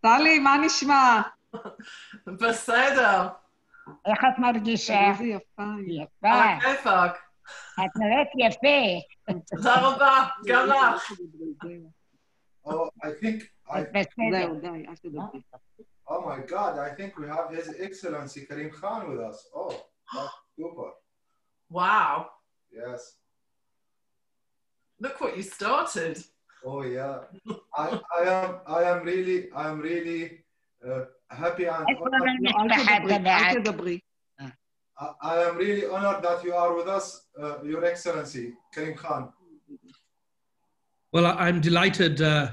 טלי, מה נשמע? בסדר. איך את מרגישה? איזה יפה היא. יפה. על הכיפאק. את נראית יפה. תודה רבה, גם לך. Oh, I think I. את בסדר. זהו, די, אל תדברי. Oh my God! I think we have His Excellency Karim Khan with us. Oh, that's super. Wow. Yes. Look what you started. Oh yeah, I, I am I am really I am really uh, happy and. I am really honored that you are with us, uh, Your Excellency Karim Khan. Well, I'm delighted. Uh,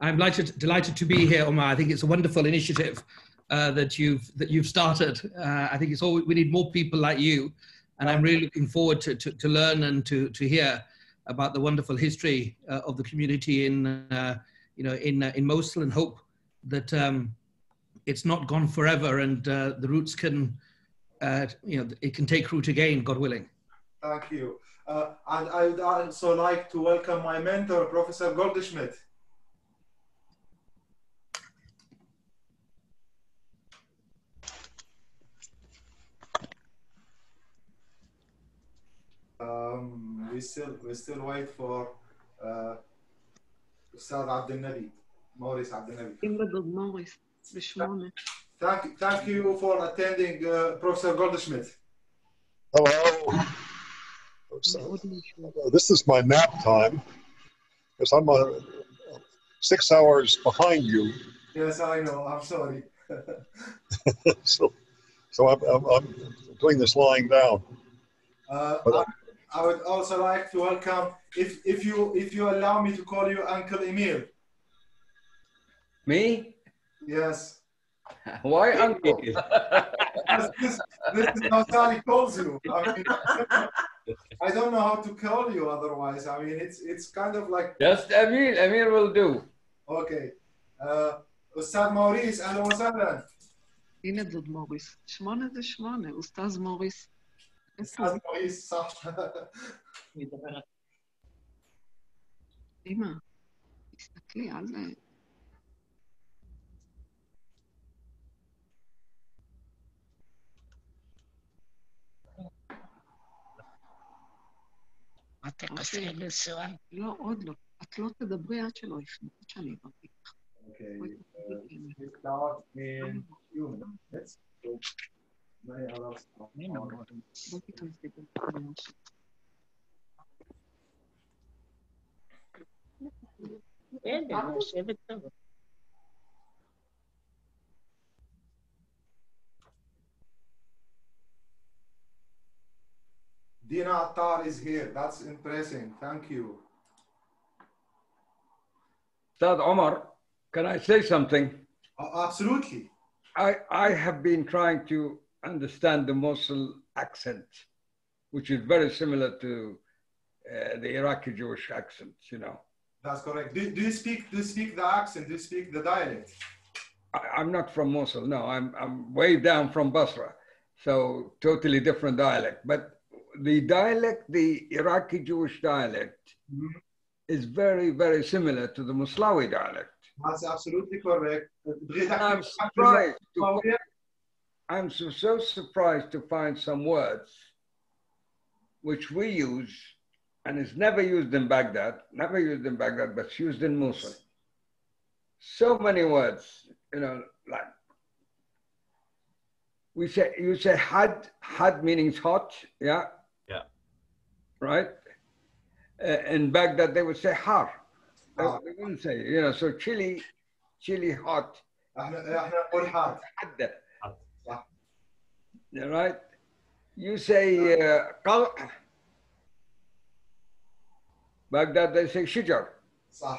I'm delighted, delighted to be here, Omar. I think it's a wonderful initiative uh, that you've that you've started. Uh, I think it's all we need more people like you, and I'm really looking forward to to, to learn and to to hear about the wonderful history uh, of the community in uh, you know in uh, in Mosul, and hope that um, it's not gone forever, and uh, the roots can uh, you know it can take root again, God willing. Thank you. And I would also like to welcome my mentor, Professor Goldschmidt. Um, we still we still wait for uh, Ustad Abdel Nabi, Maurice Abdel Nabi. Thank, thank you for attending, uh, Professor Goldschmidt. Hello. This is my nap time because I'm uh, six hours behind you. Yes, I know. I'm sorry. so, so I'm, I'm, I'm, doing this lying down. Uh, but I would also like to welcome, if, if, you, if you allow me to call you Uncle Emil. Me? Yes. Why Uncle? this, this is how Sally calls you. I, mean, I don't know how to call you otherwise. I mean, it's, it's kind of like... Just Emil. Emil will do. Okay. Uh, Ustad Maurice, أهلا وسهلا. هنا ضد موريس. شمانة ذا شمانة. أستاذ موريس. הוא? Maurice, صح. אמא, תסתכלי, אל... מה תנסי לנסוע? לא, עוד לא. את לא תדברי עד שלא יפנו, עד שאני אביא לך. Okay. בואי Uh, תדברי, אמא. we start in few minutes. So many others. הנה, הוא. בואי תיכנסי בבקשה. בסדר, יושבת טוב. Dina Attar is here. That's impressive. Thank you. Ustad Omar, can I say something? Uh, absolutely. I, I have been trying to understand the Mosul accent, which is very similar to uh, the Iraqi Jewish accent, you know. That's correct. Do, do you speak do you speak the accent? Do you speak the dialect? I, am not from Mosul. No, I'm I'm way down from Basra, so totally different dialect. But the dialect, the Iraqi Jewish dialect, mm -hmm. is very very similar to the Moslawi dialect. That's absolutely correct. I'm surprised to I'm so, so surprised to find some words which we use and is never used in Baghdad, never used in Baghdad, but used in Mosul. So many words, you know, like we say, you say had, had meaning hot, yeah? Yeah. Right? Uh, in Baghdad, they would say har. They, they wouldn't say, you know, so chili, chili hot, Right, You say uh, Baghdad, they say shijar. صح.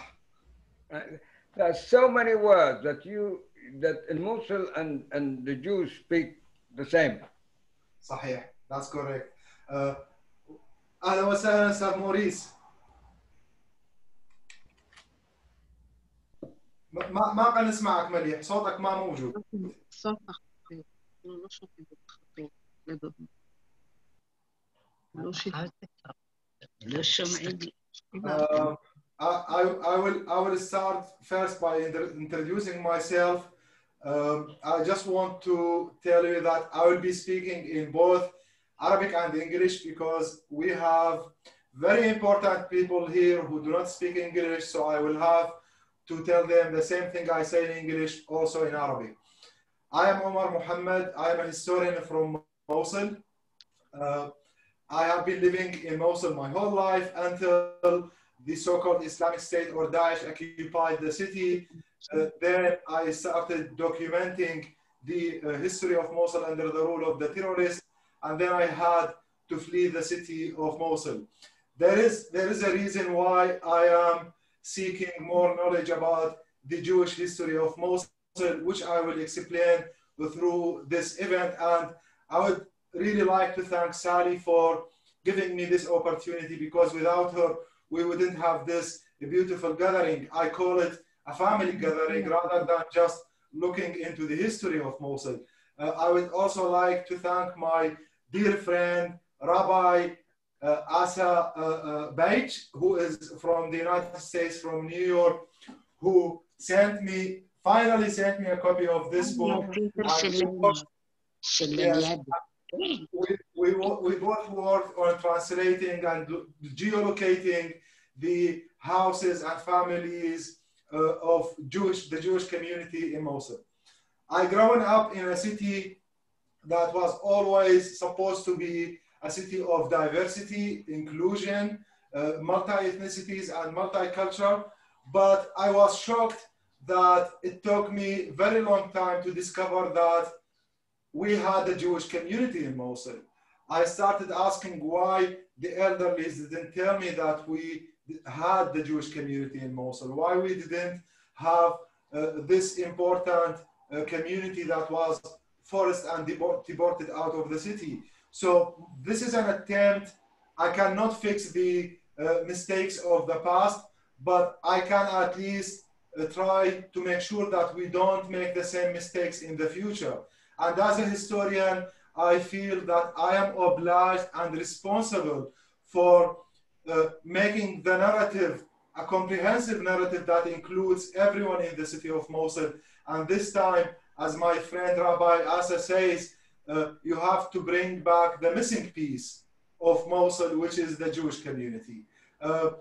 There are so many words that you that in Mosul and and the Jews speak the same. صحيح. That's correct. Uh, أهلا وسهلا موريس. ما ما قنسمعك مليح، صوتك ما موجود. صح. לא, לא שומעים את החטאים. לדוד. לא שיט. לא שומעים לי. Uh, I, I, I will I will start first by inter- introducing myself. Um, I just want to tell you that I will be speaking in both Arabic and English because we have very important people here who do not speak English. So I will have to tell them the same thing I say in English also in Arabic. I am Omar Mohammed. I am a historian from Mosul. Uh, I have been living in Mosul my whole life until the so-called Islamic State or Daesh occupied the city. Uh, then I started documenting the uh, history of Mosul under the rule of the terrorists, and then I had to flee the city of Mosul. There is there is a reason why I am seeking more knowledge about the Jewish history of Mosul, which I will explain through this event. And I would really like to thank Sally for giving me this opportunity because without her, we wouldn't have this beautiful gathering. I call it a family gathering rather than just looking into the history of Mosul. Uh, I would also like to thank my dear friend, Rabbi uh, Asa uh, uh, Beich, who is from the United States, from New York, who sent me, finally sent me a copy of this book. Yes, we, we, both work on translating and geolocating the houses and families uh, of Jewish, the Jewish community in Mosul. I grown up in a city that was always supposed to be a city of diversity, inclusion, uh, multi ethnicities, and multicultural. But I was shocked that it took me very long time to discover that we had a Jewish community in Mosul. I started asking why the elderly didn't tell me that we had the Jewish community in Mosul, why we didn't have uh, this important uh, community that was forced and deport- deported out of the city. So this is an attempt. I cannot fix the uh, mistakes of the past, but I can at least try to make sure that we don't make the same mistakes in the future. And as a historian, I feel that I am obliged and responsible for uh, making the narrative a comprehensive narrative that includes everyone in the city of Mosul. And this time, as my friend Rabbi Asa says, uh, you have to bring back the missing piece of Mosul, which is the Jewish community. Uh,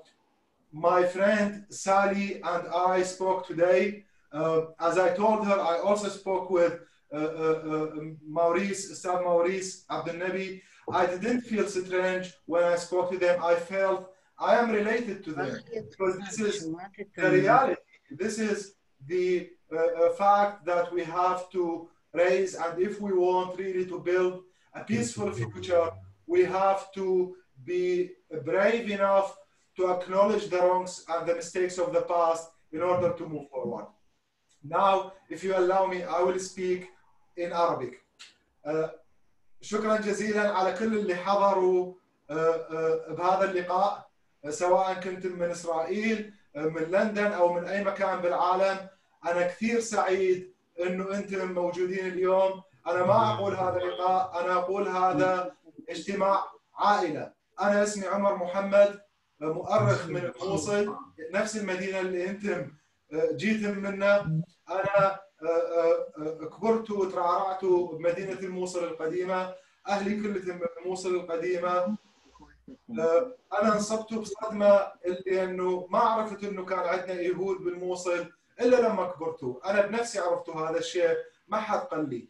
my friend Sally and I spoke today. Uh, as I told her, I also spoke with uh, uh, uh Maurice, Ustad Maurice Abdelnabi. I didn't feel strange when I spoke to them. I felt I am related to them because this is the reality. This is the uh, uh, fact that we have to raise, and if we want really to build a peaceful future, we have to be brave enough to acknowledge the wrongs and the mistakes of the past in order to move forward. Now, if you allow me, I will speak in Arabic. Uh, شكرا جزيلا على كل اللي حضروا uh, uh, بهذا اللقاء سواء كنتم من إسرائيل من لندن أو من أي مكان بالعالم أنا كثير سعيد إنه أنتم موجودين اليوم أنا ما أقول هذا لقاء أنا أقول هذا اجتماع عائلة أنا اسمي عمر محمد مؤرخ من الموصل نفس المدينة اللي أنتم uh, جيتم منها. أنا كبرت وترعرعت بمدينة الموصل القديمة. أهلي كلهم من الموصل القديمة. أنا انصبت بصدمة اللي إنه ما عرفت إنه كان عندنا يهود بالموصل إلا لما كبرتوا أنا بنفسي عرفت هذا الشيء ما حد قال لي.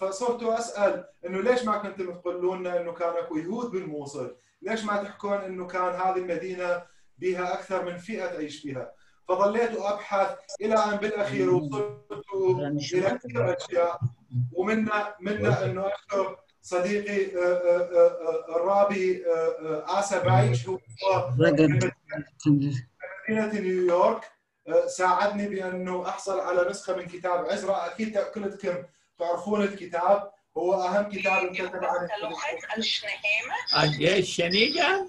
فصرت أسأل إنه ليش ما كنتم تقولوا لنا إنه كان أكو يهود بالموصل؟ ليش ما تحكون إنه كان هذه المدينة بها أكثر من فئة تعيش فيها؟ فظليت أبحث إلى أن بالأخير وصلت إلى كثير أشياء ومنا منا إنه اشكر صديقي آه، آه، آه، الرابي آسا بعيش هو. من مدينة نيويورك ساعدني بأنه أحصل على نسخة من كتاب عزرا أكيد كلكم تعرفون الكتاب. هو أهم كتاب كتب عن اللغات الشنيجة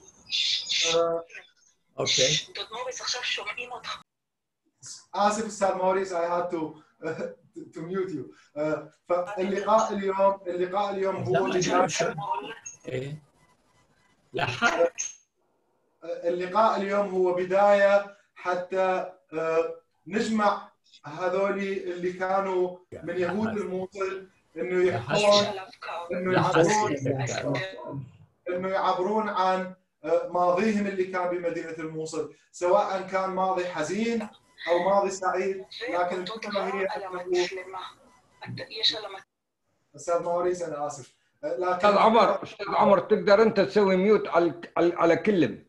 أوكي. آسف أستاذ موريس اي هاد تو تو ميوت يو فاللقاء اليوم اللقاء اليوم هو بدايه آه، اللقاء اليوم هو بداية حتى آه، نجمع هذول اللي كانوا من يهود الموصل إنه يحكون إنه يعبرون إنه يعبرون عن آه، ماضيهم اللي كان بمدينة الموصل سواء كان ماضي حزين أو ماضي سعيد لكن الفكرة هي أستاذ موريس أنا آسف. آه، لكن أستاذ عمر أستاذ عمر تقدر أنت تسوي ميوت على على كلم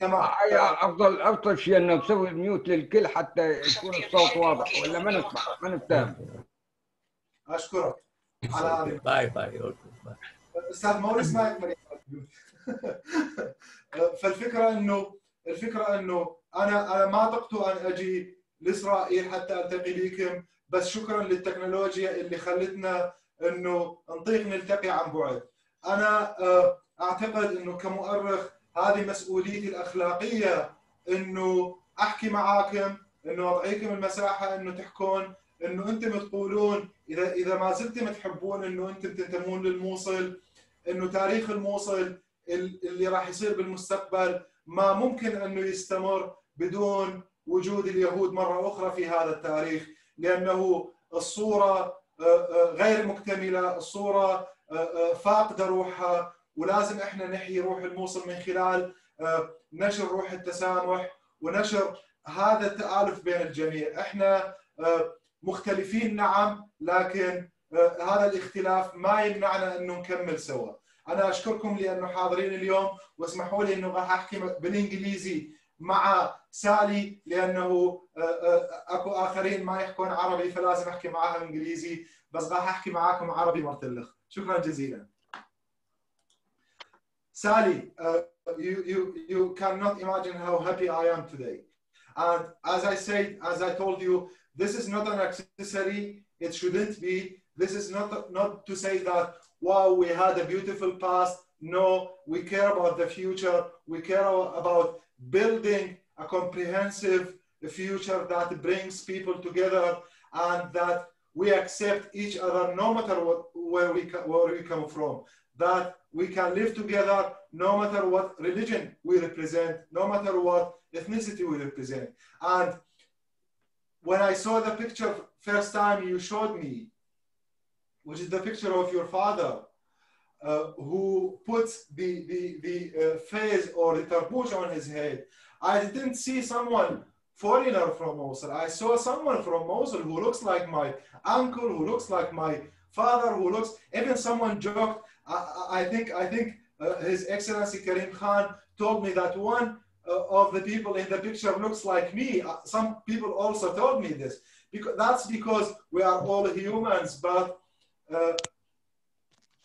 تمام. افضل أفضل شيء إنه نسوي ميوت للكل حتى يكون الصوت واضح ولا ما نسمع ما نتهم أشكرك. على باي باي باي. أستاذ موريس ما يكمل فالفكرة انه الفكرة إنه أنا أنا ما طقت أن أجي لإسرائيل حتى ألتقي بكم بس شكرا للتكنولوجيا اللي خلتنا إنه نطيق نلتقي عن بعد. أنا آه، أعتقد إنه كمؤرخ هذه مسؤوليتي الأخلاقية إنه أحكي معاكم إنه اعطيكم المساحة إنه تحكون انه أنتم تقولون اذا إذا ما زلتم تحبون إنه أنتم تنتمون للموصل إنه تاريخ الموصل ال- اللي راح يصير بالمستقبل ما ممكن أنه يستمر بدون وجود اليهود مرة أخرى في هذا التاريخ لأنه الصورة آه، آه، غير مكتملة، الصورة آه، فاقدة روحها ولازم إحنا نحيي روح الموصل من خلال نشر روح التسامح ونشر هذا التآلف بين الجميع، إحنا مختلفين نعم لكن آه، هذا الاختلاف ما يمنعنا انه نكمل سوا. أنا أشكركم لأنه حاضرين اليوم واسمحوا لي أنه راح أحكي بالإنجليزي مع سالي لأنه آه، آه، أكو آخرين ما يحكون عربي فلازم أحكي معاهم إنجليزي بس راح أحكي معاكم عربي مرتلخ شكرا جزيلا Sally, uh, you, you, you cannot imagine how happy I am today. And as I said, as I told you, this is not an accessory. It shouldn't be. This is not, not to say that, wow, we had a beautiful past. No, we care about the future. We care about building a comprehensive future that brings people together and that we accept each other no matter what, where, we, where we come from. That we can live together no matter what religion we represent, no matter what ethnicity we represent. And when I saw the picture first time you showed me, which is the picture of your father, uh, who puts the, the, the uh, fez or the tarbush on his head, I didn't see someone foreigner from Mosul. I saw someone from Mosul who looks like my uncle, who looks like my father, who looks, even someone joked, I, I think, I think uh, His Excellency Karim Khan told me that one of the people in the picture looks like me. Uh, Some people also told me this. Because, that's because we are all humans, but uh,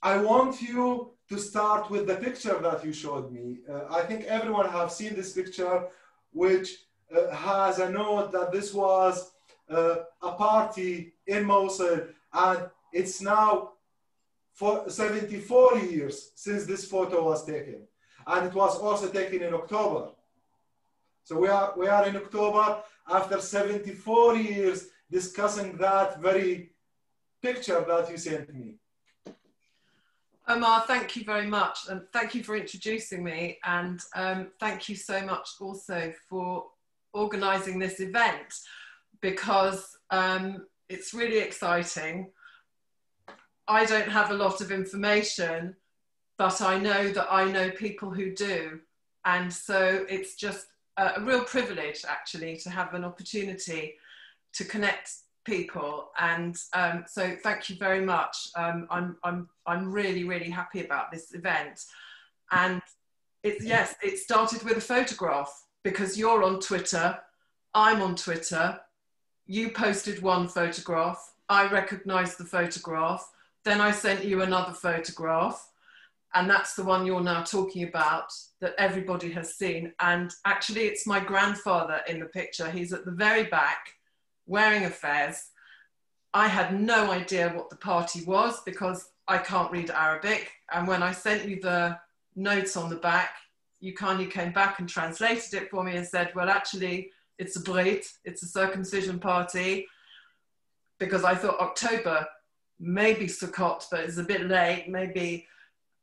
I want you to start with the picture that you showed me. Uh, I think everyone have seen this picture, which uh, has a note that this was uh, a party in Mosul, and it's now for 74 years since this photo was taken, and it was also taken in October. So we are we are in October after 74 years discussing that very picture that you sent me. Omar, thank you very much. And thank you for introducing me. And um, thank you so much also for organizing this event because um, it's really exciting. I don't have a lot of information, but I know that I know people who do. And so it's just a, a real privilege actually to have an opportunity to connect people. And um, so thank you very much. Um, I'm, I'm, I'm really, really happy about this event. And it's, yes, it started with a photograph because you're on Twitter, I'm on Twitter. You posted one photograph, I recognized the photograph. Then I sent you another photograph. And that's the one you're now talking about that everybody has seen. And actually, it's my grandfather in the picture. He's at the very back wearing a fez. I had no idea what the party was because I can't read Arabic. And when I sent you the notes on the back, you kindly came back and translated it for me and said, well, actually, it's a Brit, it's a circumcision party, because I thought October, maybe Sukkot, but it's a bit late, maybe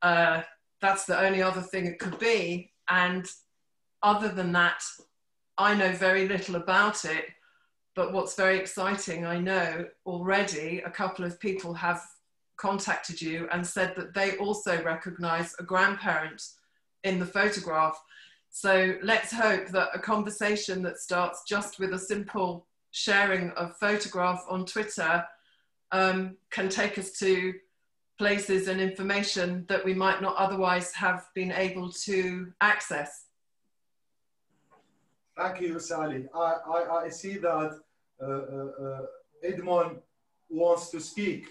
uh, that's the only other thing it could be. And other than that, I know very little about it. But what's very exciting, I know already a couple of people have contacted you and said that they also recognize a grandparent in the photograph. So let's hope that a conversation that starts just with a simple sharing of photograph on Twitter um, can take us to places and information that we might not otherwise have been able to access. Thank you, Sally. I, I, I see that uh, uh, uh, Edmond wants to speak.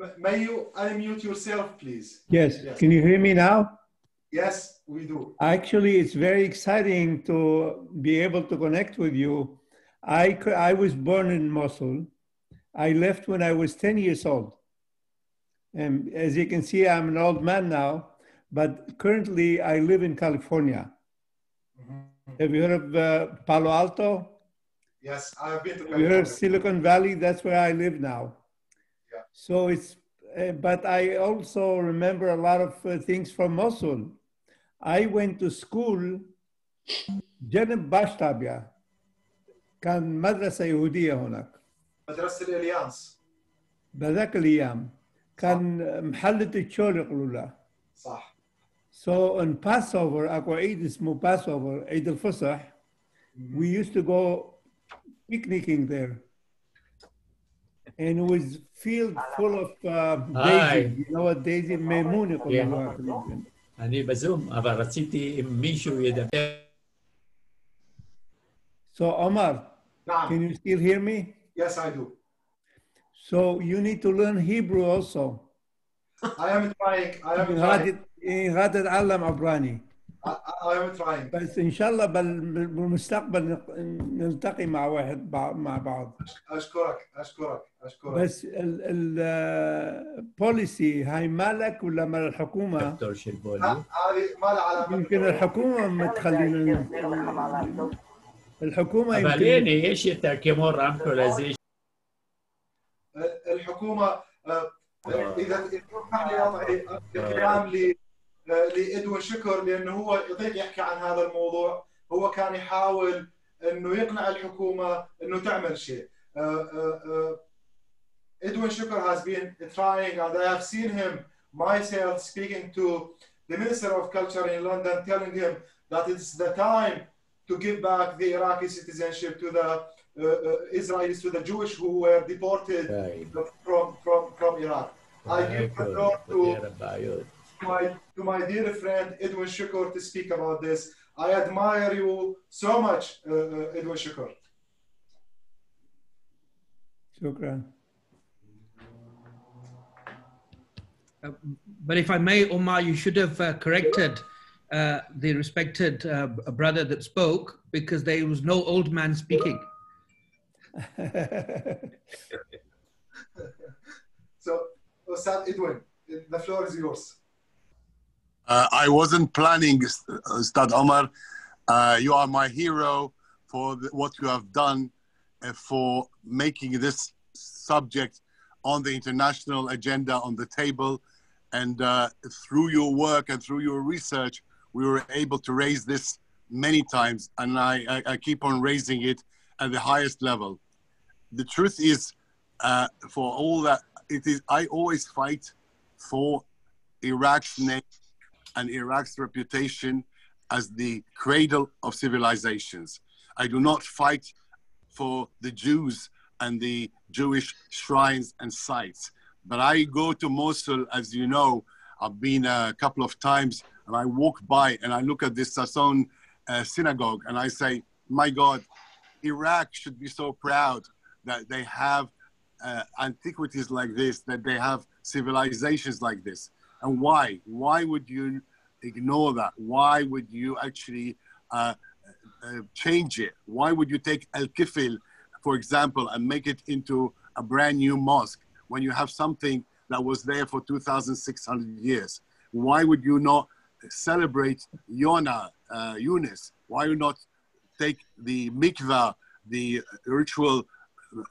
M- May you unmute yourself, please? Yes. Yes. Can you hear me now? Yes, we do. Actually, it's very exciting to be able to connect with you. I, I was born in Mosul. I left when I was 10 years old. And as you can see, I'm an old man now, but currently I live in California. Mm-hmm. Have you heard of uh, Palo Alto? Yes, I've been to California. You heard of Silicon Valley? That's where I live now. Yeah. So it's, uh, but I also remember a lot of uh, things from Mosul. I went to school, Jenab Bashtabia, كان مدرسة يهودية هناك مدرسة الإليانس بذاك الأيام كان محلة الشول يقولوا له صح So on Passover, أكو عيد اسمه Passover, عيد الفصح, we used to go picnicking there. And it was field full of uh, Hi. daisy. You know what daisy? ميمون يقولوا Yeah. لها تقريباً. אני בזום, אבל רציתי אם מישהו ידבר. So Omar, نعم. Can you still hear me? Yes, I do. So you need to learn Hebrew also. I am trying. I am trying. غادي اتعلم عبراني. I, am trying. بس ان شاء الله بالمستقبل نلتقي مع واحد مع بعض. اشكرك اشكرك اشكرك. بس البوليسي هاي مالك ولا مال الحكومة؟ دكتور شربولي. هذه مال على يمكن الحكومة ما تخلينا الحكومة يمكن إيش تاكيمور لازيش الحكومة آه، اذا تسمح لي اعطي الكلام لادوين شكر لأنه هو يطيق يحكي عن هذا الموضوع. هو كان يحاول إنه يقنع الحكومة إنه تعمل شيء. آه، آه، Edwin شكر has been trying, and I have seen him myself speaking to the Minister of Culture in London, telling him that it's the time to give back the Iraqi citizenship to the uh, uh, Israelis, to the Jewish who were deported right. from, from, from Iraq. I give the floor to my, to my dear friend Edwin Shuker to speak about this. I admire you so much, uh, uh Edwin Shuker. Shukran. Uh, but if I may, Omar, you should have uh, corrected uh, the respected uh, brother that spoke because there was no old man speaking. So, Ustad Edwin, the floor is yours. Uh, I wasn't planning, Ustad Omar. Uh, you are my hero for the, what you have done uh, for making this subject on the international agenda on the table. And uh, through your work and through your research, we were able to raise this many times. And I, I, I keep on raising it at the highest level. The truth is, uh, for all that, it is, I always fight for Iraq's name and Iraq's reputation as the cradle of civilizations. I do not fight for the Jews and the Jewish shrines and sites. But I go to Mosul, as you know, I've been a couple of times, and I walk by and I look at this Sasson uh, synagogue and I say, my God, Iraq should be so proud that they have uh, antiquities like this, that they have civilizations like this. And why? Why would you ignore that? Why would you actually uh, uh, change it? Why would you take Al Kifil, for example, and make it into a brand new mosque when you have something that was there for 2,600 years? Why would you not celebrate Yona, uh, Yunus? Why you not take the mikvah, the ritual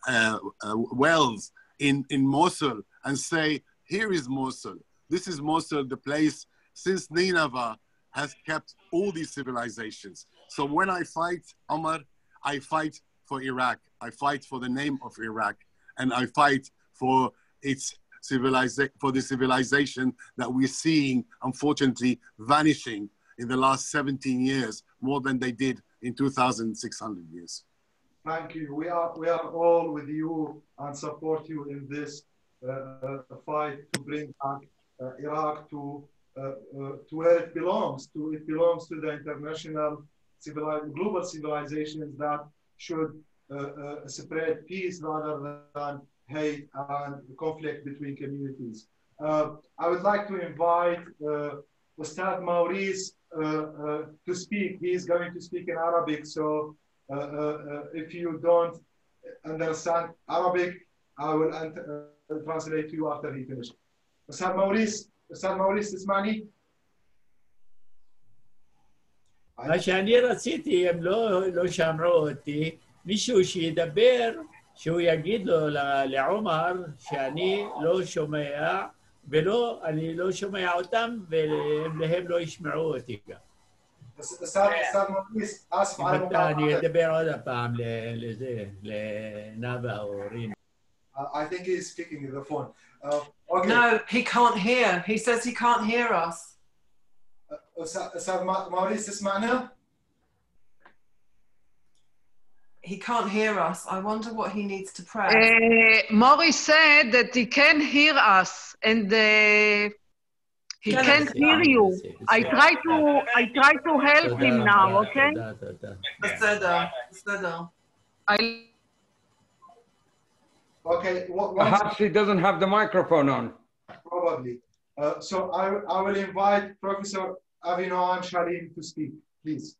uh, uh, wells in, in Mosul and say, here is Mosul. this is Mosul, the place since Nineveh has kept all these civilizations. So when I fight Omar, I fight for Iraq. I fight for the name of Iraq, and I fight for its civilization, for the civilization that we're seeing, unfortunately, vanishing in the last 17 years, more than they did in 2,600 years. Thank you. We are we are all with you and support you in this uh, uh, fight to bring back uh, Iraq to uh, uh, to where it belongs. To it belongs to the international global civilizations that should uh, spread peace rather than hate and conflict between communities. I would like to invite Ustad Maurice to speak. He is going to speak in Arabic, so uh, uh, if you don't understand Arabic, I will uh, translate to you after he finishes. أستاذ موريس أستاذ موريس تسمعني؟ שאני רציתי, הם לא, לא שמעו אותי, מישהו שידבר, שהוא יגיד לו לעומר שאני לא שומע, ולא, אני לא שומע אותם, והם לא ישמעו אותי גם. استاذ استاذ موريس اسف على אני المقاطعه אדבר עוד פעם לזה, לנאוה או רינה. I think he's speaking in the phone. Uh, okay. No, he can't hear. He says he can't hear us. أستاذ- استاذ ما- موريس تسمعنا؟ He can't hear us. I wonder what he needs to pray. Uh, said that he can hear us and uh, he yeah, can't yeah, hear you. I try to I try to help him now, okay? בסדר, בסדר. Okay, what, perhaps he doesn't have the microphone on. Probably. Uh, so I, I will invite Professor Avinoam Shalem to speak, please.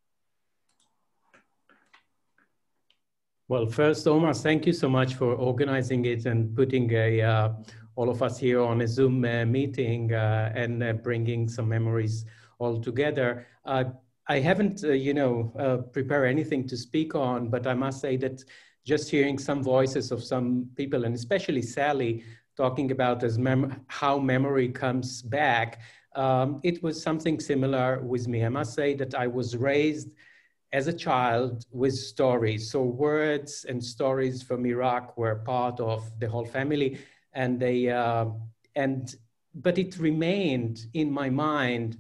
Well, first, Omar, thank you so much for organizing it and putting a, uh, all of us here on a Zoom uh, meeting uh, and uh, bringing some memories all together. Uh, I haven't, you know, prepared anything to speak on, but I must say that just hearing some voices of some people, and especially Sally, talking about as mem- how memory comes back, um, it was something similar with me. I must say that I was raised as a child with stories. So words and stories from Iraq were part of the whole family, and they uh, and but it remained in my mind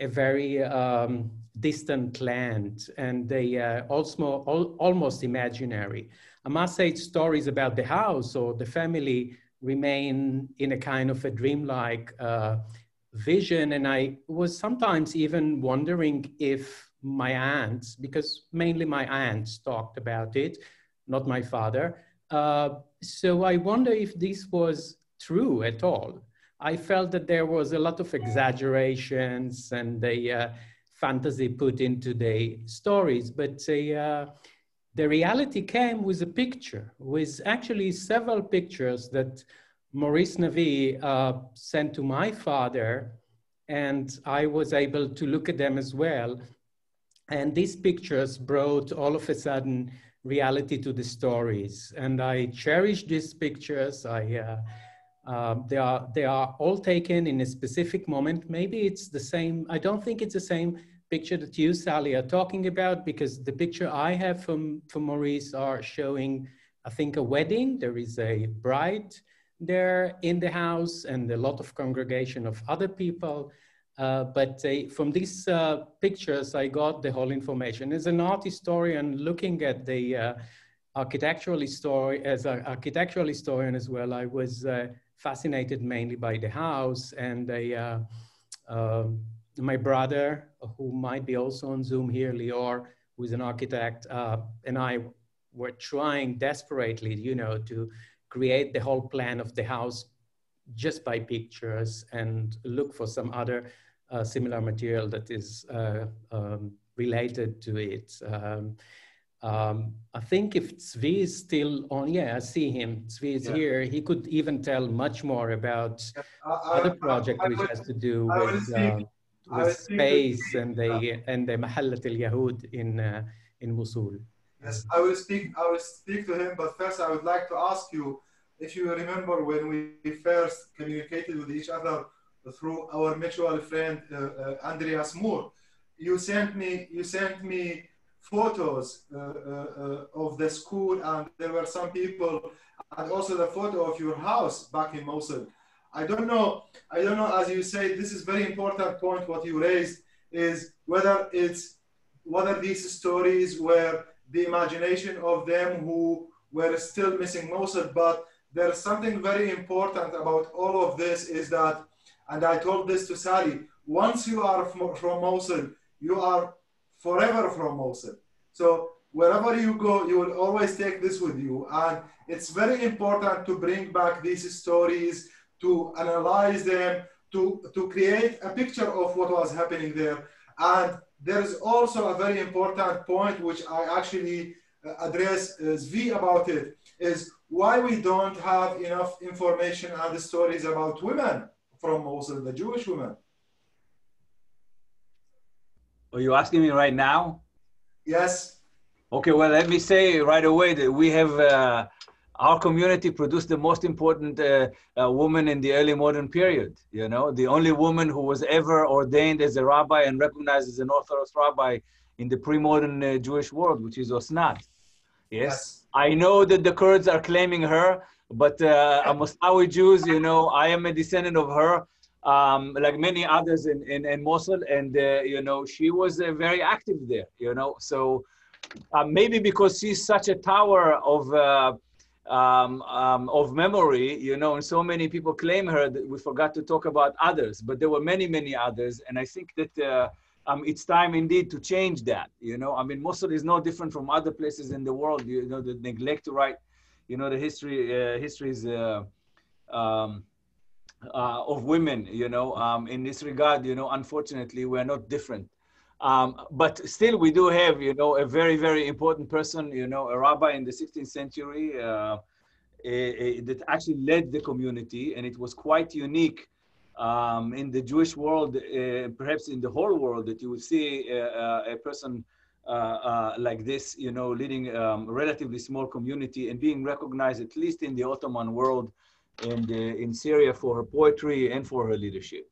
a very um, distant land and they uh, also al- almost imaginary. I must say, stories about the house or the family remain in a kind of a dreamlike uh, vision, and I was sometimes even wondering if my aunts, because mainly my aunts talked about it, not my father. Uh, so I wonder if this was true at all. I felt that there was a lot of exaggerations and the uh, fantasy put into the stories, but the, uh, the reality came with a picture, with actually several pictures that Maurice Navi uh, sent to my father, and I was able to look at them as well. And these pictures brought all of a sudden reality to the stories. And I cherish these pictures. I, uh, uh, they, are, they are all taken in a specific moment. Maybe it's the same, I don't think it's the same picture that you, Sally, are talking about because the picture I have from, from Maurice are showing, I think, a wedding. There is a bride there in the house and a lot of congregation of other people. Uh, but uh, from these uh, pictures, I got the whole information. As an art historian, looking at the uh, architectural history, as an architectural historian as well, I was fascinated mainly by the house. And um, my brother, who might be also on Zoom here, Lior, who's an architect, and I were trying desperately, you know, to create the whole plan of the house just by pictures and look for some other uh, similar material that is uh, um, related to it. Um, um, I think if Zvi is still on, yeah, I see him. Zvi is Yeah. here. He could even tell much more about I- I- other project I which will- has to do with, uh, with will speak to space and the and the Mahallat al Yahud in uh, in Mosul. Yes, I will speak. I will speak to him. But first, I would like to ask you if you remember when we first communicated with each other through our mutual friend uh, uh, Andreas Moore. You sent me you sent me photos uh, uh, uh, of the school, and there were some people, and also the photo of your house back in Mosul. I don't know. I don't know. As you say, this is very important point. What you raised is whether it's whether these stories were the imagination of them who were still missing Mosul, but there's something very important about all of this is that, and I told this to Sally, once you are from, Mosul, you are forever from Mosul. So wherever you go, you will always take this with you. And it's very important to bring back these stories, to analyze them, to, to create a picture of what was happening there. And there is also a very important point which I actually uh, address uh, Zvi about it, is why we don't have enough information and the stories about women from Mosul, the Jewish women. Are you asking me right now? Yes. Okay, well, let me say right away that we have, uh, our community produced the most important uh, uh, woman in the early modern period. You know, the only woman who was ever ordained as a rabbi and recognized as an Orthodox rabbi in the pre-modern uh, Jewish world, which is Osnat. Yes? yes? I know that the Kurds are claiming her, but uh, a Moslawi Jews, you know, I am a descendant of her um, like many others in, in, in Mosul. And, uh, you know, she was uh, very active there, you know. So uh, maybe because she's such a tower of, uh, um, um, of memory, you know, and so many people claim her that we forgot to talk about others. But there were many, many others. And I think that uh, um, it's time indeed to change that, you know. I mean, Mosul is no different from other places in the world, you know, that neglect to write, you know, the history, uh, history is... Um, uh, of women, you know, um, in this regard, you know, unfortunately, we're not different. Um, but still, we do have, you know, a very, very important person, you know, a rabbi in the 16th century uh, a, a, that actually led the community, and it was quite unique um, in the Jewish world, uh, perhaps in the whole world, that you would see a, uh, a person uh, uh, like this, you know, leading um, a relatively small community and being recognized, at least in the Ottoman world, and uh, in Syria for her poetry and for her leadership.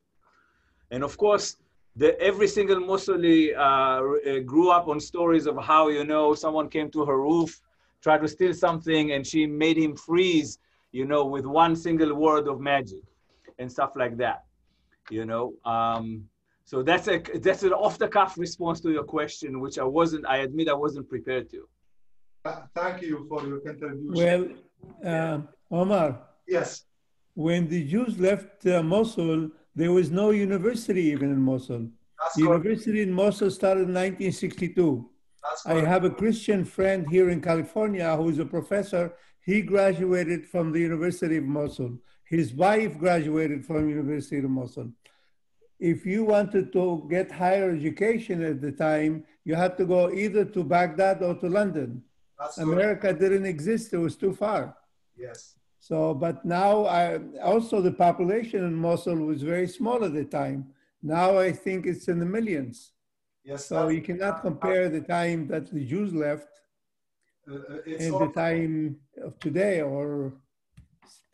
And of course, the, every single uh, uh, grew up on stories of how, you know, someone came to her roof, tried to steal something, and she made him freeze, you know, with one single word of magic and stuff like that, you know. Um, so that's a that's an off-the-cuff response to your question, which I wasn't. I admit I wasn't prepared to. Thank you for your contribution. Well, uh, Omar, Yes. When the Jews left uh, Mosul, there was no university even in Mosul. That's the correct. university in Mosul started in 1962. I have a Christian friend here in California who is a professor. He graduated from the University of Mosul. His wife graduated from University of Mosul. If you wanted to get higher education at the time, you had to go either to Baghdad or to London. That's. America didn't exist, it was too far. Yes. So, but now I, also the population in Mosul was very small at the time. Now I think it's in the millions. Yes. So you cannot compare the time that the Jews left Uh, uh, and the time of today or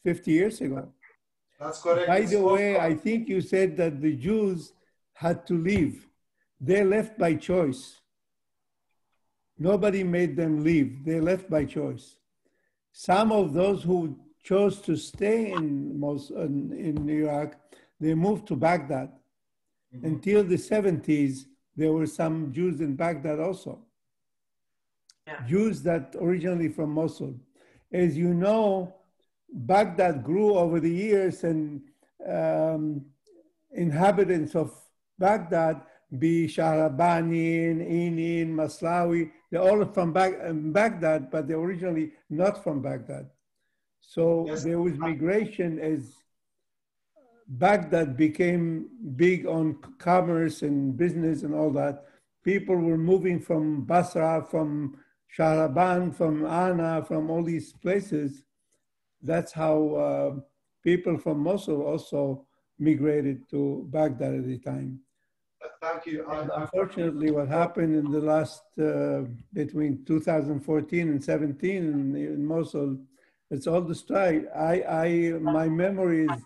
50 years ago. That's correct. By the all- way, I think you said that the Jews had to leave. They left by choice. Nobody made them leave. They left by choice. Some of those who chose to stay in, Mos- in, in Iraq, they moved to Baghdad. Mm-hmm. Until the 70s, there were some Jews in Baghdad also. Jews that originally from Mosul. As you know, Baghdad grew over the years, and um, inhabitants of Baghdad, be Shahrabani, Inin, Maslawi, they're all from um, Baghdad, but they're originally not from Baghdad. So there was migration as Baghdad became big on commerce and business and all that. People were moving from Basra, from Shahraban, from Ana, from all these places. That's how uh, people from Mosul also migrated to Baghdad at the time. Thank you. And unfortunately, what happened in the last uh, between 2014 and 17 in, in Mosul, it's all destroyed. I, I, my memory is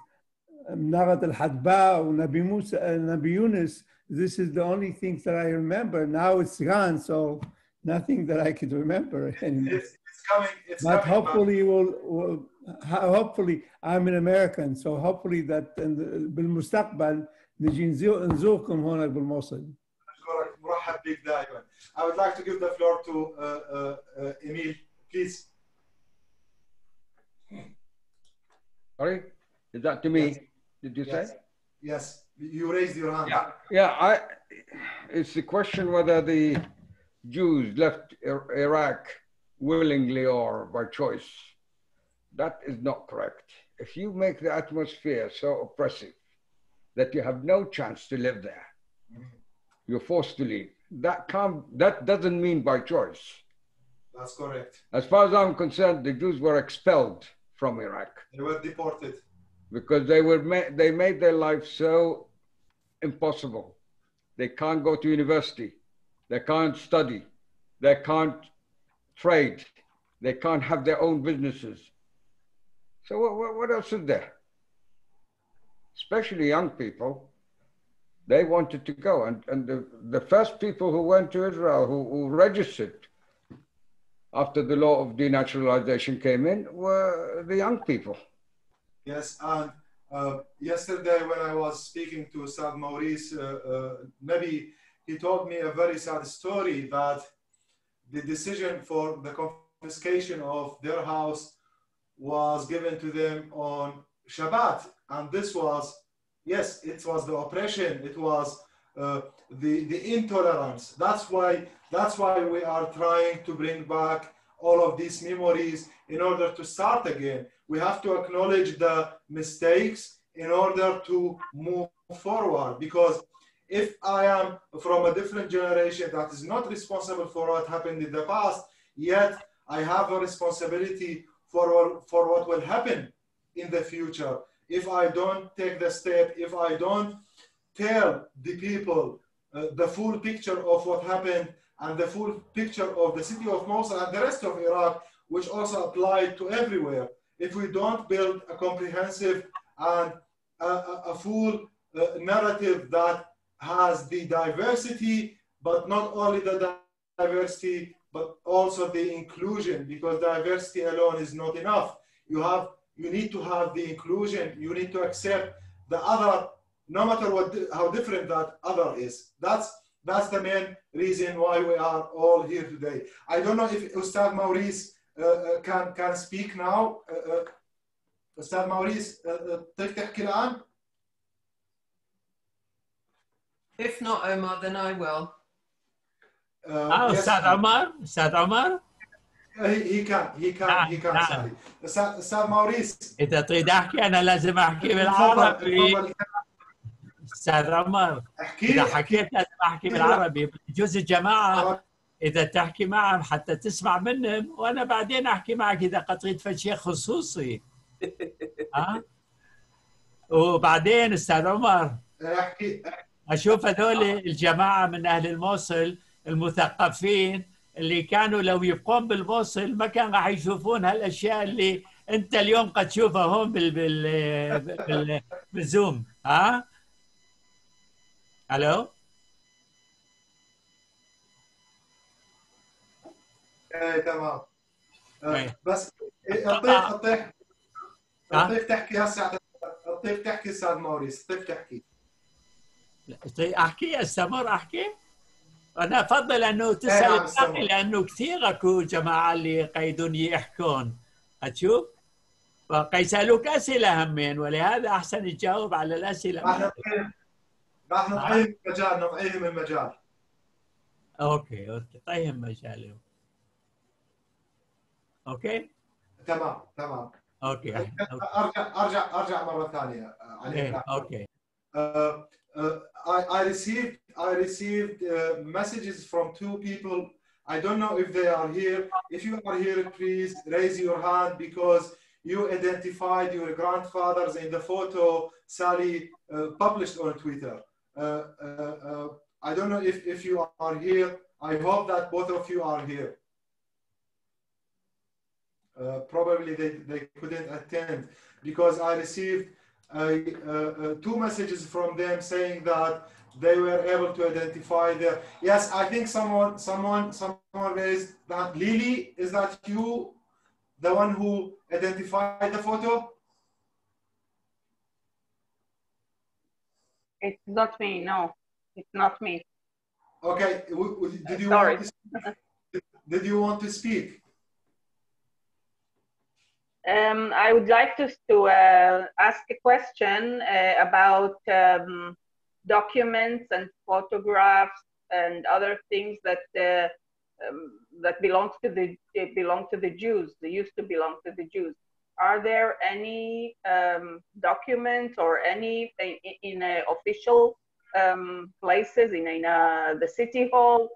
Nagat al-Hadba Nabi Musa, uh, Nabi Yunus, this is the only things that I remember. Now it's gone, so nothing that I could remember anymore. It's, it's coming. It's But coming. hopefully, we'll, we'll, ho- hopefully, I'm an American, so hopefully that in the- بالمستقبل نجي نزو- نزوركم هنا بالموصل. أشكرك. مرحب بك دائما. I would like to give the floor to uh, uh, uh, Emil, please. Sorry, is that to me? Did you Yes. say? Yes, you raised your hand. Yeah, yeah. I. It's the question whether the Jews left Ir- Iraq willingly or by choice. That is not correct. If you make the atmosphere so oppressive that you have no chance to live there, mm-hmm. you're forced to leave. That can't. That doesn't mean by choice. That's correct. As far as I'm concerned, the Jews were expelled from Iraq They were deported. because they were ma- they made their life so impossible. They can't go to university, they can't study, they can't trade, they can't have their own businesses. So what, what, else is there? Especially young people, they wanted to go, and and the, the first people who went to Israel who, who registered after the law of denaturalization came in were the young people. Yes, and uh, yesterday when I was speaking to Sad Maurice, uh, uh, maybe he told me a very sad story that the decision for the confiscation of their house was given to them on Shabbat, and this was, yes, it was the oppression, it was uh, the the intolerance. That's why that's why we are trying to bring back all of these memories in order to start again. We have to acknowledge the mistakes in order to move forward. Because if I am from a different generation that is not responsible for what happened in the past, yet I have a responsibility for, for what will happen in the future. If I don't take the step, if I don't tell the people uh, the full picture of what happened and the full picture of the city of Mosul and the rest of Iraq, which also applied to everywhere. If we don't build a comprehensive and a, a, a full uh, narrative that has the diversity, but not only the diversity, but also the inclusion, because diversity alone is not enough. You have, you need to have the inclusion. You need to accept the other, no matter what, how different that other is. That's that's the main reason why we are all here today. I don't know if Ustad Maurice uh, uh, can can speak now. Uh, uh, Ustad Maurice, uh, uh, تقدر تحكي الآن؟ If not Omar, then I will. آه yes, أستاذ عمر أستاذ عمر he, he can, he can, he can. Sorry. Ustad Ustad Maurice. إذا تريد أحكي أنا لازم أحكي بالعربي. أستاذ عمر احكي إذا حكيت لازم أحكي بالعربي. بجوز الجماعة إذا تحكي معهم حتى تسمع منهم وأنا بعدين أحكي معك إذا قد تريد شيء خصوصي. ها وبعدين أستاذ عمر. احكي. أشوف هذول الجماعة من أهل الموصل المثقفين اللي كانوا لو يبقون بالموصل ما كان راح يشوفون هالأشياء اللي أنت اليوم قد تشوفها هون بال بال بال بالزوم ها؟ ألو؟ إيه تمام. آه، إيه. بس إيه، اعطيك اعطيك أعطيك تحكي هسه أعطيك تحكي أستاذ موريس أعطيك تحكي. طيب أحكي استمر أحكي؟ أنا أفضل أنه تسأل نعم، الباقي. لأنه كثير أكو جماعة اللي قيدون يحكون. هتشوف فقيسالوك أسئلة همين ولهذا أحسن تجاوب على الأسئلة. راح نعطيهم راح نعطيهم المجال أوكي أوكي. طيب مجالهم أوكي؟ تمام تمام. أوكي. أرجع أرجع أرجع مرة ثانية آه، عليك إيه، أوكي. Uh, uh, I, I received I received uh, messages from two people. I don't know if they are here. If you are here, please raise your hand because you identified your grandfathers in the photo Sally uh, published on Twitter. Uh, uh, uh, I don't know if, if you are here. I hope that both of you are here. Probably they, they couldn't attend because I received two messages from them saying that they were able to identify the. Yes, I think someone, someone, someone raised that. Lily, is that you, the one who identified the photo? It's not me. No, it's not me. Okay. Did you Sorry. want to speak? Did you want to speak? Um, I would like to, to uh, ask a question uh, about um, documents and photographs and other things that uh, um, that belong to the belong to the Jews. They used to belong to the Jews. Are there any um, documents or any in, in official um, places in, in uh, the city hall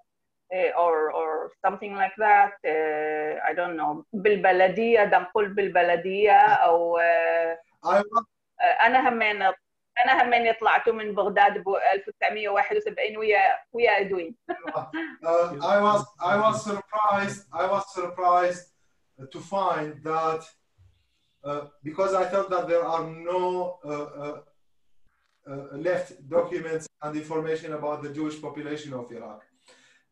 or or something like that uh, I don't know بالبلدية ده نقول بالبلدية أو uh, uh, أنا همين أنا همين طلعت من بغداد ب 1971 ويا ويا أدوين Uh, I was I was surprised I was surprised to find that uh, because I felt that there are no uh, uh, uh, left documents and information about the Jewish population of Iraq.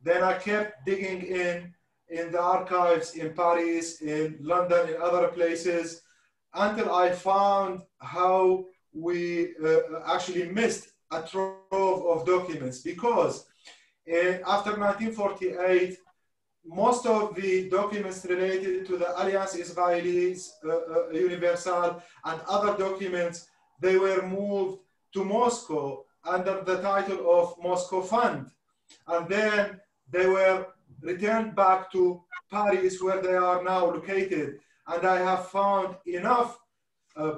Then I kept digging in in the archives in Paris, in London, in other places, until I found how we uh, actually missed a trove of documents because uh, after 1948, most of the documents related to the Alliance Israélite uh, uh, Universal and other documents, they were moved to Moscow under the title of Moscow Fund. And then they were returned back to Paris where they are now located. And I have found enough uh,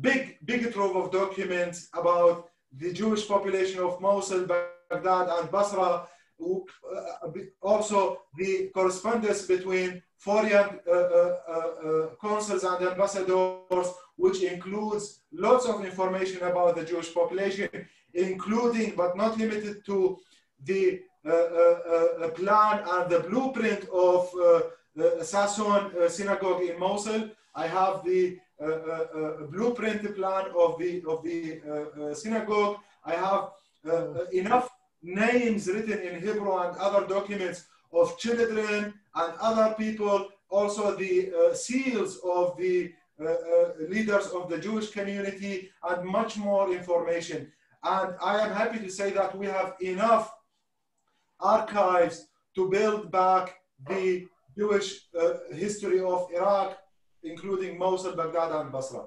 big, big trove of documents about the Jewish population of Mosul, Baghdad, and Basra. uh, also, the correspondence between foreign uh, uh, uh, consuls and ambassadors, which includes lots of information about the Jewish population, including but not limited to the uh, uh, uh, plan and the blueprint of the Sasson synagogue in Mosul. I have the blueprint plan of the of the synagogue. I have enough names written in Hebrew and other documents of children and other people. Also, the uh, seals of the uh, uh, leaders of the Jewish community and much more information. And I am happy to say that we have enough archives to build back the Jewish uh, history of Iraq, including Mosul, Baghdad, and Basra.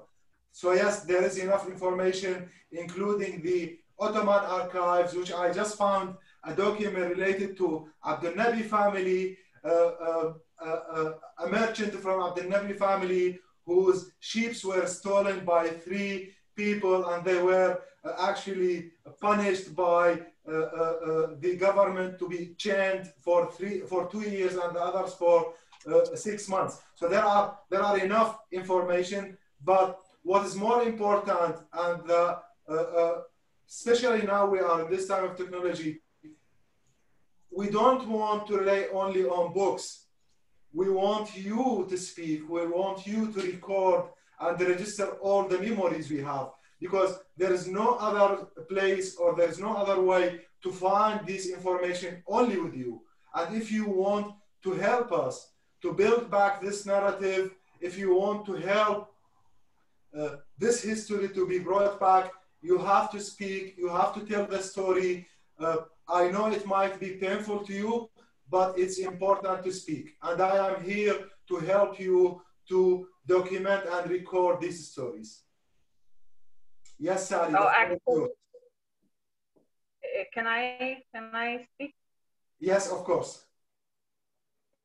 So yes, there is enough information, including the Ottoman archives, which I just found a document related to Abdel Nabi family, uh, uh, uh, a merchant from Abdel Nabi family whose sheep were stolen by three people and they were uh, actually punished by the government to be chained for three for two years and the others for uh, six months. So there are there are enough information, but what is more important and uh, uh, uh, especially now we are in this time of technology, we don't want to rely only on books. We want you to speak. We want you to record and register all the memories we have because there is no other place or there is no other way to find this information only with you. And if you want to help us to build back this narrative, if you want to help uh, this history to be brought back, you have to speak, you have to tell the story. Uh, I know it might be painful to you, but it's important to speak. And I am here to help you to document and record these stories. Yes, Sally. Oh, the floor is actually, uh, can I can I speak? Yes, of course.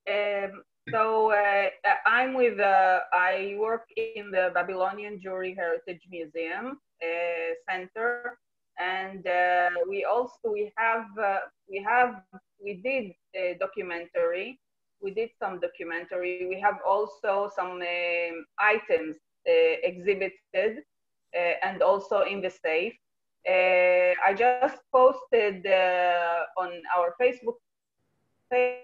Um, so uh, I'm with, uh, I work in the Babylonian Jewry Heritage Museum uh, Center, and uh, we also we have uh, we have we did a documentary. We did some documentary. We have also some um, items uh, exhibited uh, and also in the safe. Uh, I just posted uh, on our Facebook page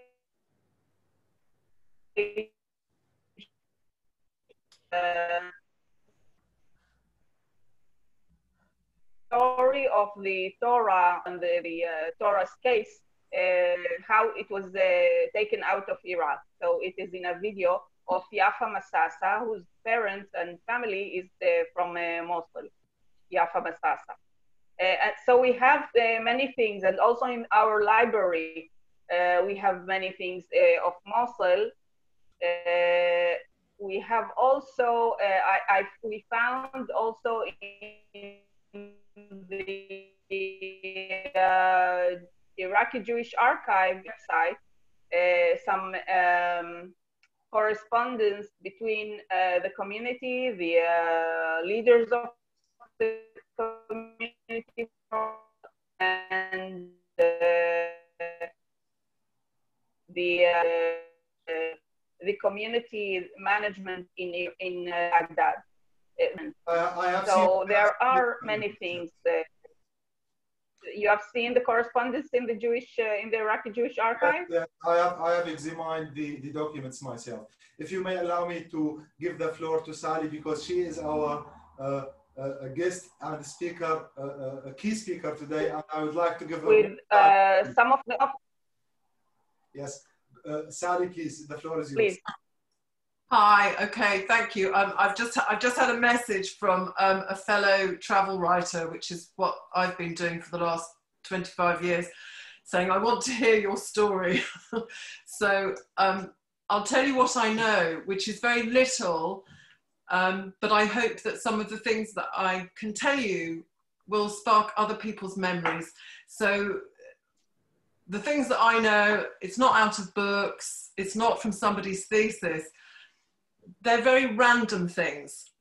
uh, of the Torah and the, the uh, Torah's case, uh, how it was uh, taken out of Iraq. So it is in a video of Yafa Masasa, whose parents and family is uh, from uh, Mosul, Yafa Masasa. Uh, so we have many things, and also in our library, we have many things of Mosul we have also, uh, I, I, we found also in the uh, Iraqi Jewish Archive website uh, some um, correspondence between uh, the community, the uh, leaders of the community, and uh, the the community management in in Baghdad. Uh, so there are many things. Uh, you have seen the correspondence in the Jewish uh, in the Iraqi Jewish archive. Yeah, I have I have examined the, the documents myself. If you may allow me to give the floor to Sally because she is our uh, a guest and speaker, uh, a key speaker today, and I would like to give with uh, some of the. Yes, uh, Sally, please, the floor is yours. Please. Hi. Okay. Thank you. Um, I've just I've just had a message from um, a fellow travel writer, which is what I've been doing for the last 25 years, saying I want to hear your story. so um, I'll tell you what I know, which is very little, um, but I hope that some of the things that I can tell you will spark other people's memories. So the things that I know, it's not out of books, it's not from somebody's thesis. They're very random things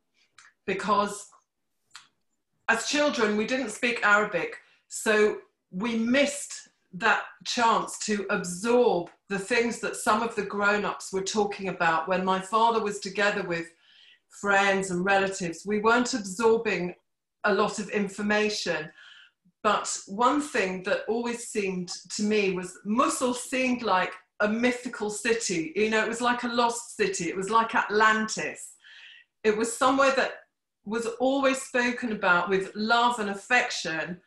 because as children, we didn't speak Arabic. So we missed that chance to absorb the things that some of the grown ups were talking about when my father was together with friends and relatives. We weren't absorbing a lot of information. But one thing that always seemed to me was Mosul seemed like a mythical city. You know, it was like a lost city. It was like Atlantis. It was somewhere that was always spoken about with love and affection.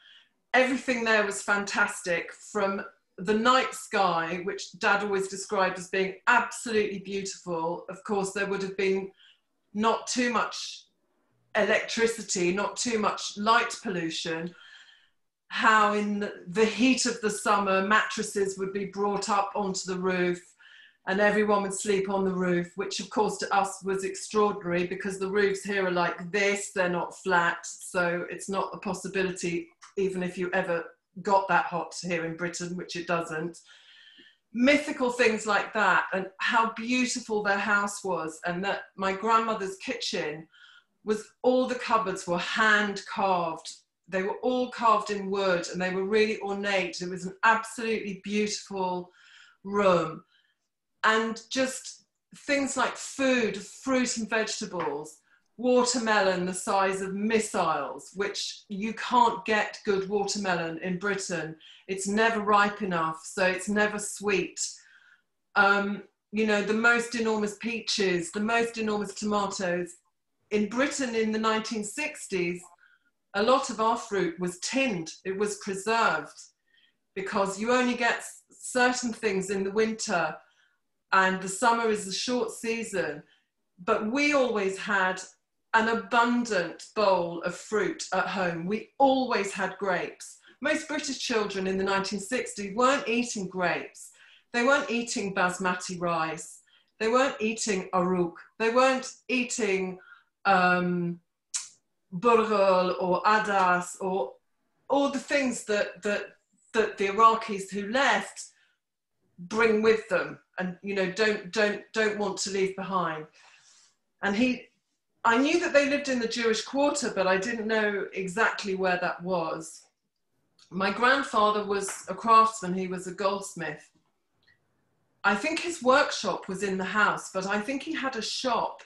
Everything there was fantastic from the night sky, which dad always described as being absolutely beautiful. Of course, there would have been not too much electricity, not too much light pollution how in the heat of the summer mattresses would be brought up onto the roof and everyone would sleep on the roof which of course to us was extraordinary because the roofs here are like this they're not flat. So it's not a possibility even if you ever got that hot here in britain which it doesn't. Mythical things like that and how beautiful their house was and that my grandmother's kitchen was all the cupboards were hand carved they were all carved in wood and they were really ornate. It was an absolutely beautiful room. And just things like food, fruit and vegetables, watermelon the size of missiles, which you can't get good watermelon in Britain. It's never ripe enough, so it's never sweet. Um, you know, the most enormous peaches, the most enormous tomatoes. In Britain in the 1960s, a lot of our fruit was tinned, it was preserved because you only get certain things in the winter and the summer is a short season. But we always had an abundant bowl of fruit at home. We always had grapes. Most British children in the 1960s weren't eating grapes. They weren't eating basmati rice. They weren't eating aruk. They weren't eating um, burghul or adas or all the things that, that, that the Iraqis who left bring with them and you know don't don't don't want to leave behind. And he i knew that they lived in the jewish quarter but i didn't know exactly where that was. My grandfather was a craftsman he was a goldsmith. I think his workshop was in the house but i think he had a shop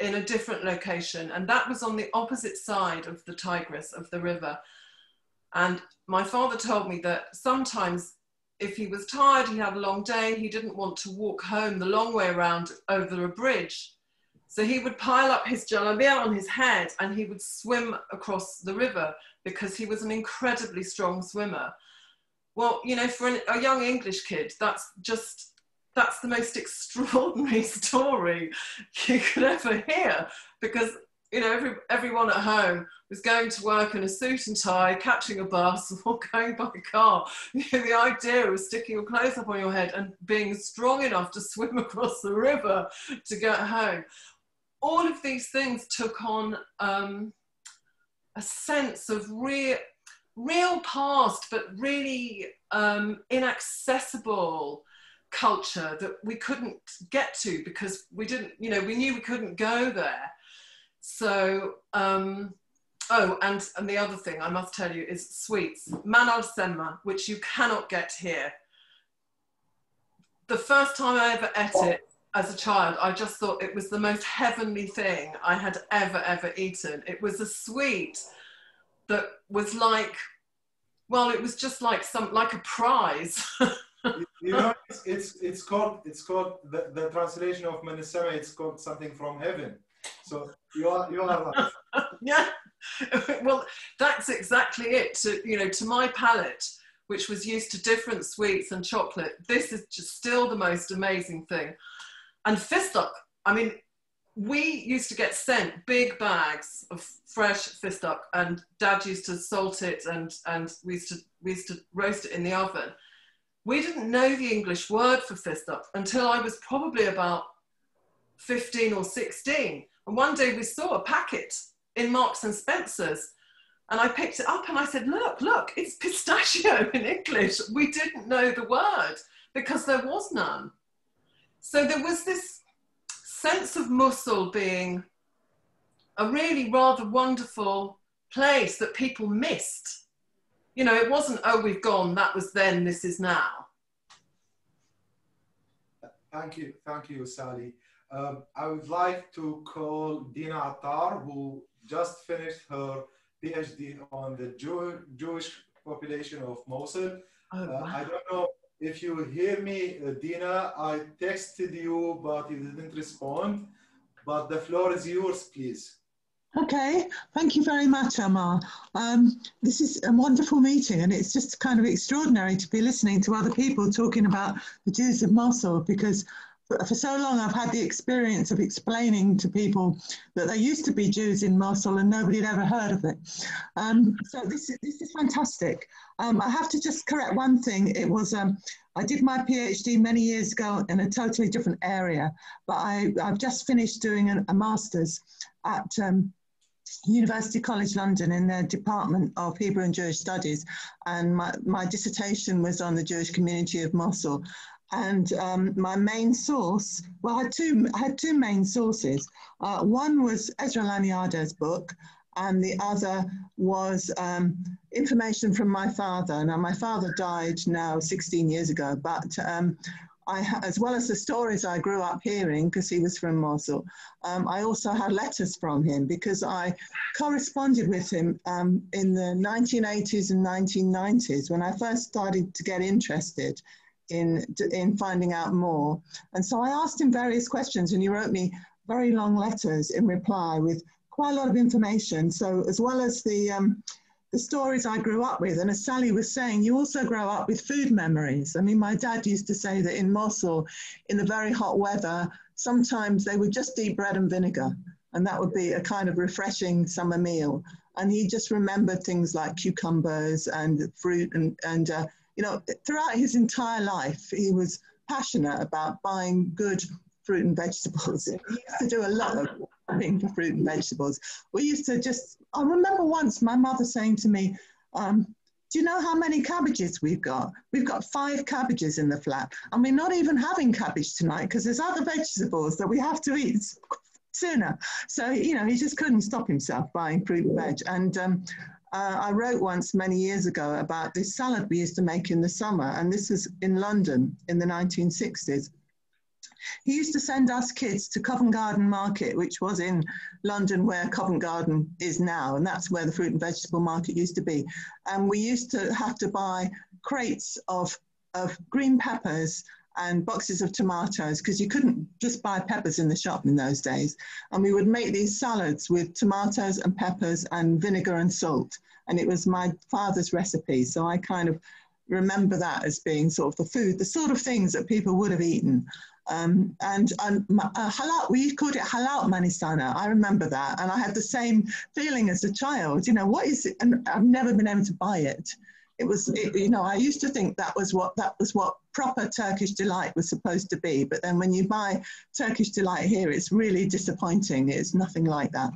in a different location, and that was on the opposite side of the Tigris, of the river. And my father told me that sometimes if he was tired, he had a long day, he didn't want to walk home the long way around over a bridge. So he would pile up his jalabia on his head and he would swim across the river because he was an incredibly strong swimmer. Well, you know, for an, a young English kid, that's just that's the most extraordinary story you could ever hear. Because you know every, everyone at home was going to work in a suit and tie catching a bus or going by car. You know, the idea of sticking your clothes up on your head and being strong enough to swim across the river to get home. All of these things took on um, a sense of real real past but really um, inaccessible culture that we couldn't get to because we didn't, you know, we knew we couldn't go there. So, um, oh, and, and the other thing I must tell you is sweets, man al semma, which you cannot get here. The first time I ever ate it as a child, I just thought it was the most heavenly thing I had ever, ever eaten. It was a sweet that was like, well, it was just like some, like a prize. you know, it's, it's, it's called, it's called the, the translation of Manisema, it's called something from heaven. So you are, you are yeah. well, that's exactly it. To, you know, to my palate, which was used to different sweets and chocolate, this is just still the most amazing thing. And fistok, I mean, we used to get sent big bags of fresh fistok and dad used to salt it and, and we used to, we used to roast it in the oven we didn't know the English word for fistok until I was probably about 15 or 16. And one day we saw a packet in Marks and Spencer's and I picked it up and I said, look, look, it's pistachio in English. We didn't know the word because there was none. So there was this sense of Mosul being a really rather wonderful place that people missed you know, it wasn't, oh, we've gone, that was then, this is now. Thank you, thank you, Sally. Um, I would like to call Dina Attar, who just finished her PhD on the Jew Jewish population of Mosul. Oh, wow. uh, I don't know if you hear me, uh, Dina. I texted you, but you didn't respond. But the floor is yours, please. Okay, thank you very much, Amar. Um, this is a wonderful meeting, and it's just kind of extraordinary to be listening to other people talking about the Jews of Mosul because for, so long I've had the experience of explaining to people that there used to be Jews in Mosul and nobody had ever heard of it. Um, so this is, this is fantastic. Um, I have to just correct one thing. It was um, I did my PhD many years ago in a totally different area, but I, have just finished doing a, a master's at um, University College London in their Department of Hebrew and Jewish Studies, and my, my dissertation was on the Jewish community of Mosul. And um, my main source, well, I had two, I had two main sources. Uh, one was Ezra Laniado's book, and the other was um, information from my father. Now, my father died now 16 years ago, but um, I, as well as the stories I grew up hearing, because he was from Mosul, um, I also had letters from him because I corresponded with him um, in the 1980s and 1990s when I first started to get interested in, in finding out more. And so I asked him various questions, and he wrote me very long letters in reply with quite a lot of information. So, as well as the um, the stories I grew up with. And as Sally was saying, you also grow up with food memories. I mean, my dad used to say that in Mosul, in the very hot weather, sometimes they would just eat bread and vinegar. And that would be a kind of refreshing summer meal. And he just remembered things like cucumbers and fruit. And, and uh, you know, throughout his entire life, he was passionate about buying good fruit and vegetables. He used to do a lot of shopping for fruit and vegetables. We used to just, I remember once my mother saying to me, um, do you know how many cabbages we've got? We've got five cabbages in the flat, and we're not even having cabbage tonight because there's other vegetables that we have to eat sooner. So, you know, he just couldn't stop himself buying fruit and veg. And um, uh, I wrote once many years ago about this salad we used to make in the summer, and this was in London in the 1960s. He used to send us kids to Covent Garden Market, which was in London where Covent Garden is now, and that's where the fruit and vegetable market used to be. And we used to have to buy crates of, of green peppers and boxes of tomatoes because you couldn't just buy peppers in the shop in those days. And we would make these salads with tomatoes and peppers and vinegar and salt. And it was my father's recipe. So I kind of remember that as being sort of the food, the sort of things that people would have eaten. Um, and and uh, halal, we called it halal manisana. I remember that, and I had the same feeling as a child. You know, what is it? And I've never been able to buy it. It was, it, you know, I used to think that was what that was what proper Turkish delight was supposed to be. But then when you buy Turkish delight here, it's really disappointing. It's nothing like that.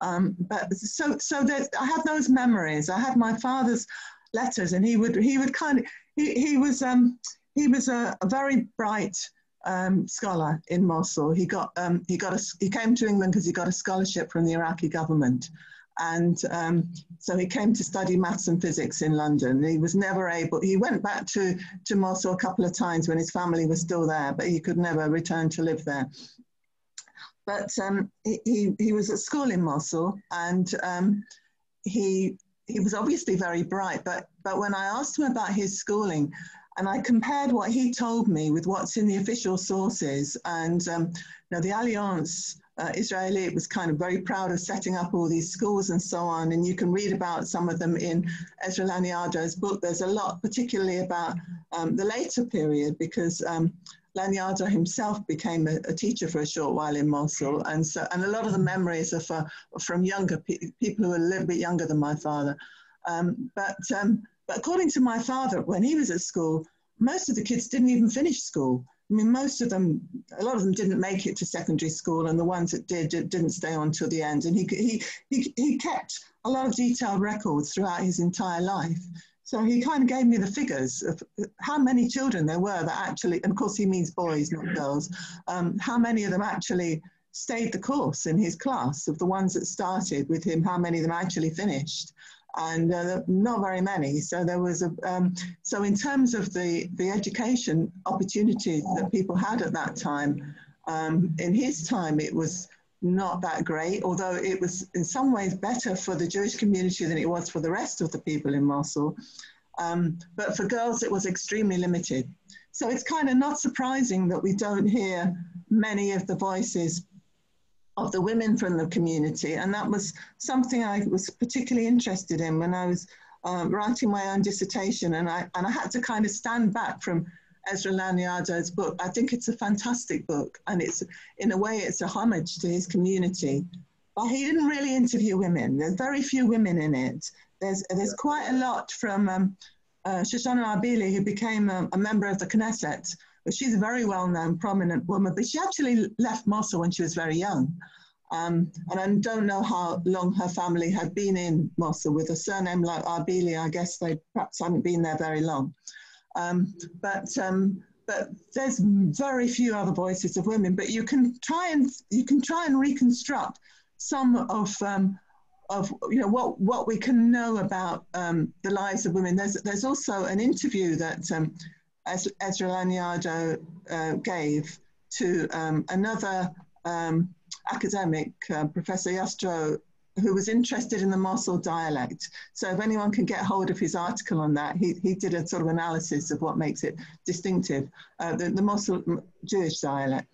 Um, but so so that I have those memories. I have my father's letters, and he would he would kind of he, he was um, he was a, a very bright um, scholar in Mosul. He got um, he got a, he came to England because he got a scholarship from the Iraqi government, and um, so he came to study maths and physics in London. He was never able. He went back to to Mosul a couple of times when his family was still there, but he could never return to live there. But um, he, he, he was at school in Mosul, and um, he he was obviously very bright. But but when I asked him about his schooling, and I compared what he told me with what's in the official sources. And um, know, the Alliance uh, Israeli was kind of very proud of setting up all these schools and so on. And you can read about some of them in Ezra Laniado's book. There's a lot, particularly about um, the later period, because um, Laniado himself became a, a, teacher for a short while in Mosul, and so and a lot of the memories are for, from younger pe people who are a little bit younger than my father. Um, but um, but according to my father, when he was at school, most of the kids didn't even finish school. I mean, most of them, a lot of them didn't make it to secondary school, and the ones that did didn't stay on till the end. And he, he, he, he kept a lot of detailed records throughout his entire life. So he kind of gave me the figures of how many children there were that actually, and of course he means boys, not girls, um, how many of them actually stayed the course in his class of the ones that started with him, how many of them actually finished and uh, not very many. So there was a um, so in terms of the the education opportunities that people had at that time, um, in his time it was not that great. Although it was in some ways better for the Jewish community than it was for the rest of the people in Mosul. Um, but for girls, it was extremely limited. So it's kind of not surprising that we don't hear many of the voices of the women from the community. And that was something I was particularly interested in when I was um, writing my own dissertation. And I, and I had to kind of stand back from Ezra Laniado's book. I think it's a fantastic book. And it's, in a way, it's a homage to his community. But he didn't really interview women. There's very few women in it. There's, there's quite a lot from um, uh, Shoshana Arbeli, who became a, a member of the Knesset, but she's a very well-known, prominent woman. But she actually left Mosul when she was very young. Um, and I don't know how long her family had been in Mosul with a surname like Arbeli. I guess they perhaps hadn't been there very long. Um, but um, but there's very few other voices of women. But you can try and you can try and reconstruct some of um, of you know what what we can know about um, the lives of women. There's there's also an interview that Ezra Laniado uh, gave to um, another um, academic, uh, Professor Jastrow, who was interested in the Mosul dialect. So if anyone can get hold of his article on that, he, he did a sort of analysis of what makes it distinctive, uh, the, the Mosul Jewish dialect.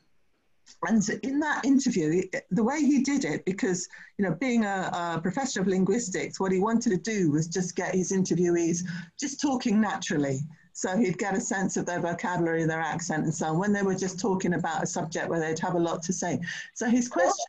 And in that interview, the way he did it, because you know, being a, a, professor of linguistics, what he wanted to do was just get his interviewees just talking naturally. So he'd get a sense of their vocabulary, their accent, and so on when they were just talking about a subject where they'd have a lot to say. So his question,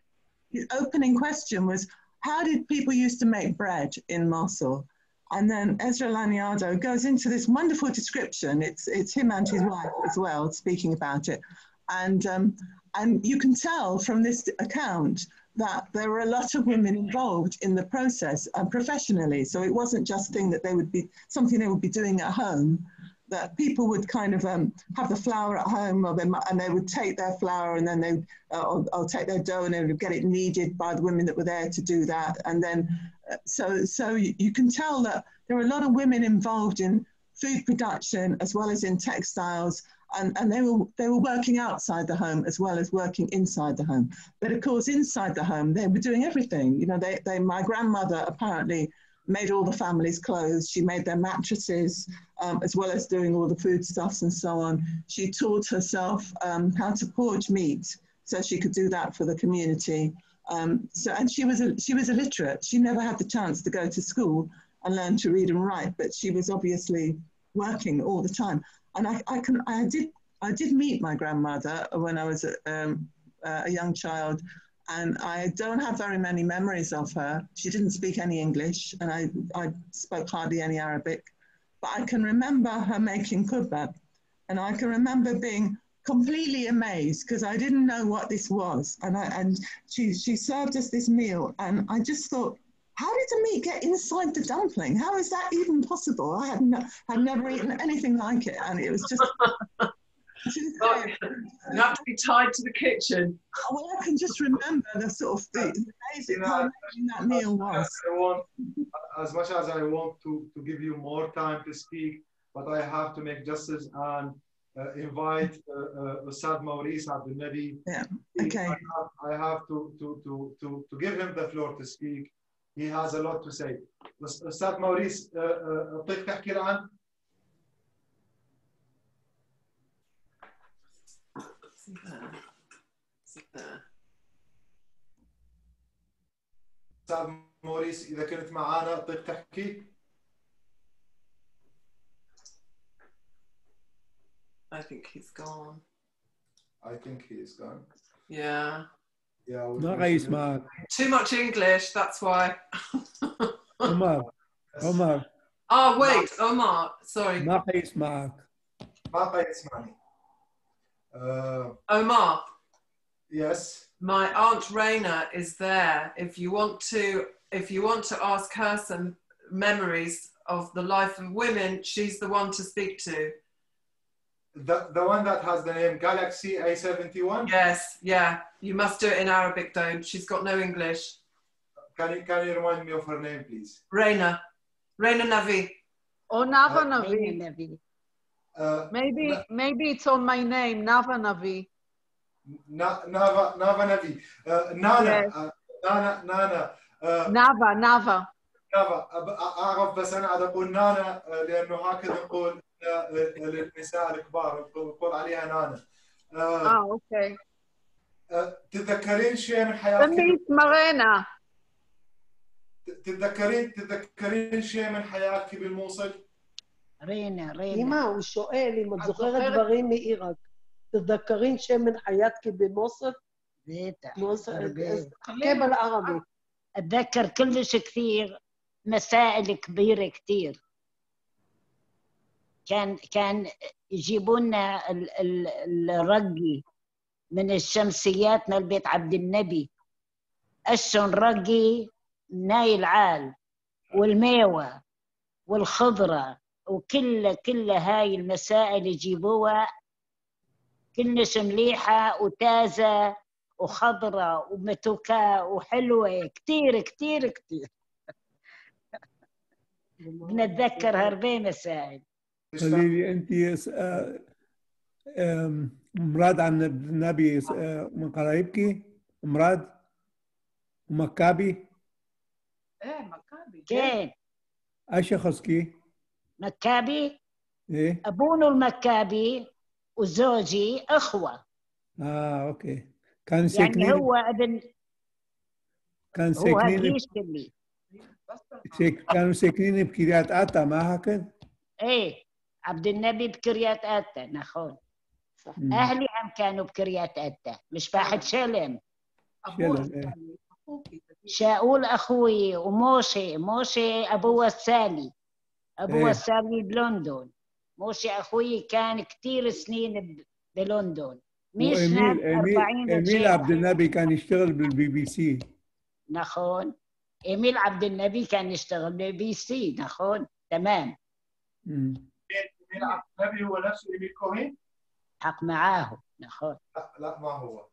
his opening question was, how did people used to make bread in Mosul? And then Ezra Laniado goes into this wonderful description. It's, it's him and his wife as well speaking about it. And, um, and you can tell from this account that there were a lot of women involved in the process uh, professionally. So it wasn't just thing that they would be something they would be doing at home, that people would kind of um, have the flour at home, or they, and they would take their flour and then they uh, or, or, take their dough and they would get it kneaded by the women that were there to do that. And then, uh, so so you, you, can tell that there are a lot of women involved in food production as well as in textiles. And, and they were they were working outside the home as well as working inside the home. But of course, inside the home, they were doing everything. You know, they, they my grandmother apparently made all the family's clothes. She made their mattresses, um, as well as doing all the foodstuffs and so on. She taught herself um, how to porge meat, so she could do that for the community. Um, so, and she was a, she was illiterate. She never had the chance to go to school and learn to read and write, but she was obviously working all the time. And I, I can I did I did meet my grandmother when I was a, um, a young child, and I don't have very many memories of her. She didn't speak any English, and I, I spoke hardly any Arabic. But I can remember her making kubab, and I can remember being completely amazed because I didn't know what this was. And, I, and she, she served us this meal, and I just thought, how did the meat get inside the dumpling? How is that even possible? I had, no, had never eaten anything like it, and it was just. You have to be tied to the kitchen. Well, I can just remember the sort of the, the amazing how amazing that meal was. I want, as much as I want to, to give you more time to speak, but I have to make justice and uh, invite uh, uh, Ustad Maurice Abdul Nabi. Yeah. Okay. I have, I have to, to, to, to, to give him the floor to speak. He has a lot to say. Ustad Maurice, uh, uh, أعطيك تحكي الآن؟ أستاذ موريس إذا كنت معنا أعطيك تحكي I think he's gone. I think he is gone. Yeah. Yeah. we- ما we- يسمعك Too much English, that's why. عمر عمر Oh, wait, Omar, sorry. ما حيسمعك ما يسمعني. Uh, Omar, yes. my aunt Raina is there. If you want to, if you want to ask her some memories of the life of women, she's the one to speak to. The, the one that has the name Galaxy A71? Yes, yeah. You must do it in Arabic though. She's got no English. Can you, can you remind me of her name, please? Raina. Raina Navi. Or Nava Navi. Uh, Maybe maybe it's on my name, Nava Navi. Na, Nava, Nava Navi. Uh, Nana. Yes. Uh, Nana, Nana. Uh, Nava, Nava. أب- أعرف بس أنا قاعد أقول نانا لأنه هكذا نقول للنساء الكبار نقول عليها نانا آه أوكي آه، تتذكرين شيء من حياتك سمي اسمها تتذكرين تتذكرين شيء من حياتك بالموصل רינה, רינה. אמא, הוא שואל אם את זוכרת דברים מעיראק. תדכרין שמן חייתקי במוסף? בטח. מוסף, קבל ערבי. أتذكر كلش كثير مسائل كبيرة كثير كان كان يجيبوا لنا الرقي من الشمسيات من البيت عبد النبي أشن رقي ناي العال والميوة والخضرة وكل كل هاي المسائل يجيبوها. كلش مليحه وتازة وخضرة ومتوكة وحلوة. كتير كتير كتير. بنتذكر هربي مسائل. قولي يس- آه، مراد عن النبي آه، من قرايبك؟ مراد؟ ومكابي إيه مكابي. كين. إيش خصكي مكابي إيه؟ أبونا المكابي وزوجي أخوة. آه أوكي. كان يعني ساكنين هو ابن كان هو ساكنين ساك- كانوا ساكنين بكريات آتا ما هكذا؟ إيه عبد النبي بكريات أتا نخون. مم. أهلي هم كانوا بكريات أتا مش فاحد شلم. شلل إيه. شاول أخوي وموشي موشي أبوه السالي أبوه إيه. السالي بلندن. موشي أخوي كان كتير سنين بلندن. مش ايميل 40 ايميل وشيء. عبد النبي كان يشتغل بالبي بي سي. نخون. إيميل عبد النبي كان يشتغل بي بي سي. نخون. تمام. مم. إيميل عبد النبي هو نفسه إيميل كوهين؟ حق معاه. نخون. لا لا ما هو.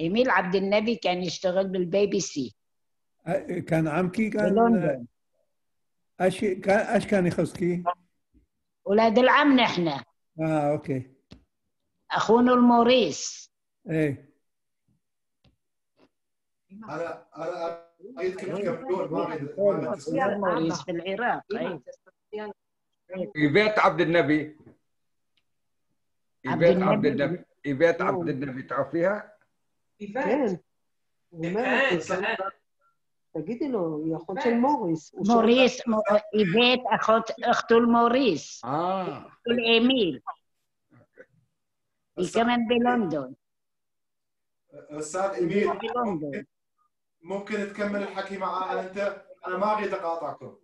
إيميل عبد النبي كان يشتغل بالبي بي سي. كان عمكي كان؟ بلندن. إيش إيش كان يخصكي؟ ولاد العم نحن. آه أوكي. أخونا الموريس. إيه. هذا هذا في العراق ايفيت عبد النبي. ايفيت عبد النبي؟ ايفيت عبد النبي تعرفيها؟ ايفيت תגידי לו, היא אחות של מוריס. הוא שואל מוריס, מו- איבט אחות, אכתו למוריס, اه אכתו לאמיל. היא כמן בלונדון. أستاذ היא إيميل בלונדון. ممكن تكمل الحكي معها أنت؟ أنا ما أريد أقاطعكم.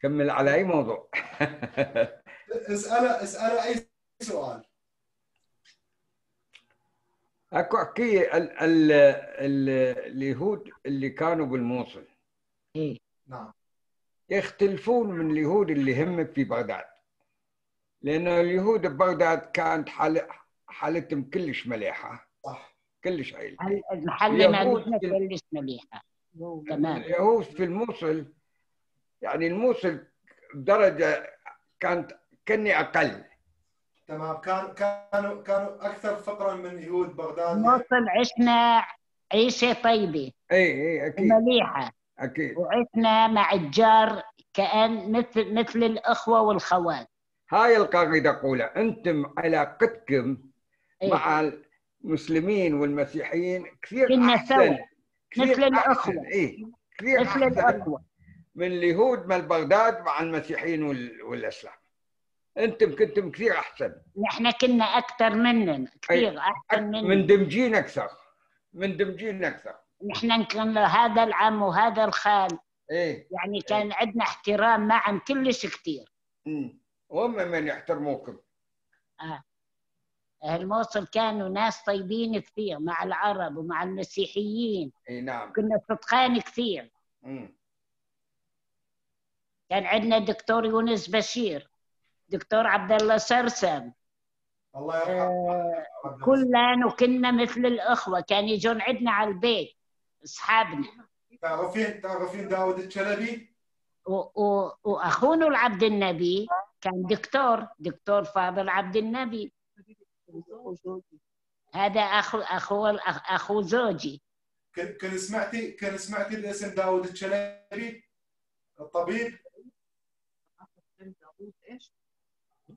كمل على اي موضوع اسأله اسأله أي سؤال. أكو أحكي ال ال ال اليهود اللي كانوا بالموصل. إيه. نعم. يختلفون من اليهود اللي هم في بغداد. لأن اليهود ببغداد كانت حال حالتهم كلش مليحة. صح. كلش عيل المحل اليهود مالتنا في- كلش مليحة. تمام. اليهود في الموصل يعني الموصل بدرجة كانت كني أقل. تمام. كان كانوا كانوا أكثر فقرا من يهود بغداد. نوصل عشنا عيشة طيبة. اي اي أكيد. ومليحة. أكيد. وعشنا مع الجار كأن مثل مثل الأخوة والخوات هاي القاعدة أقولها. أنتم علاقتكم إيه. مع المسلمين والمسيحيين كثير كنا أحسن. سوا. كثير مثل. الأخوة. إيه كثير مثل أحسن. الأخوة. من اليهود مال بغداد مع المسيحيين وال... أنتم كنتم كثير أحسن. نحن كنا أكثر منهم كثير أحسن منهم. مندمجين أكثر مندمجين أكثر. نحن كان هذا العم وهذا الخال. إيه. يعني كان عندنا احترام معهم كلش كثير. وهم من يحترموكم. آه. أهل الموصل كانوا ناس طيبين كثير مع العرب ومع المسيحيين. إي نعم. كنا صدقان كثير. أمم. كان عندنا دكتور يونس بشير. دكتور عبد الله سرسم. الله يرحمه. آه كلنا وكنا مثل الأخوة كان يجون عندنا على البيت أصحابنا. تعرفين تعرفين داود الشلبي؟ و- و- وأخونا العبد النبي كان دكتور دكتور فاضل عبد النبي. هذا أخو الأخ- أخو زوجي. كن سمعتي كن سمعتي الاسم داود الشلبي؟ الطبيب؟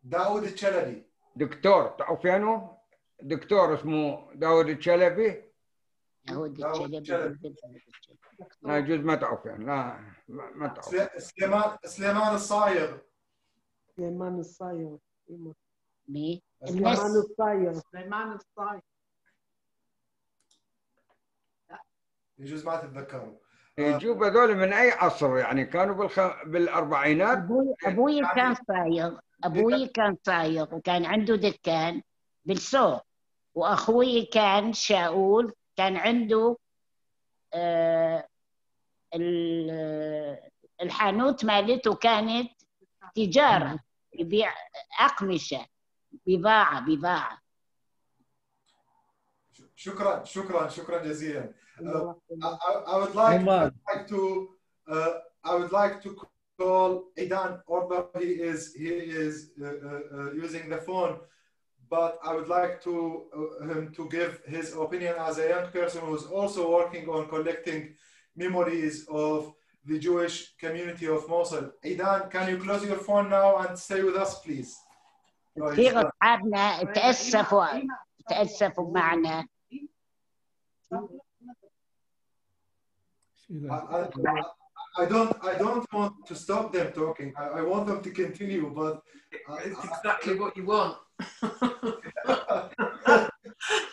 داود الشلبي. دكتور تعرفينه؟ دكتور اسمه داود الشلبي. داود الشلبي لا يجوز ما تعرفين لا ما تعرف. سليمان سليمان الصايغ. سليمان الصايغ. مين؟ سليمان الصايغ. سليمان الصايغ. يجوز ما تتذكروا. إيه، آه. يجوز هذول من أي عصر يعني؟ كانوا بالخ... بالأربعينات؟ أبوي أبوي كان صايغ. أبوي كان صايغ وكان عنده دكان بالسوق وأخوي كان شاؤول كان عنده آه ال- الحانوت مالته كانت تجارة يبيع أقمشة بضاعة بضاعة. شكرا شكرا شكرا جزيلا. Uh, I, I- I would like, I would like to uh, I would like to call Aidan although he is he is uh, uh, uh, using the phone but I would like to uh, him to give his opinion as a young person who's also working on collecting memories of the Jewish community of Mosul. Aidan, can you close your phone now and stay with us, please? Oh, he's كثير gone. أصحابنا تأسفوا تأسفوا معنا I, I, I don't I don't want to stop them talking. I, I want them to continue, but uh, It's exactly what you want.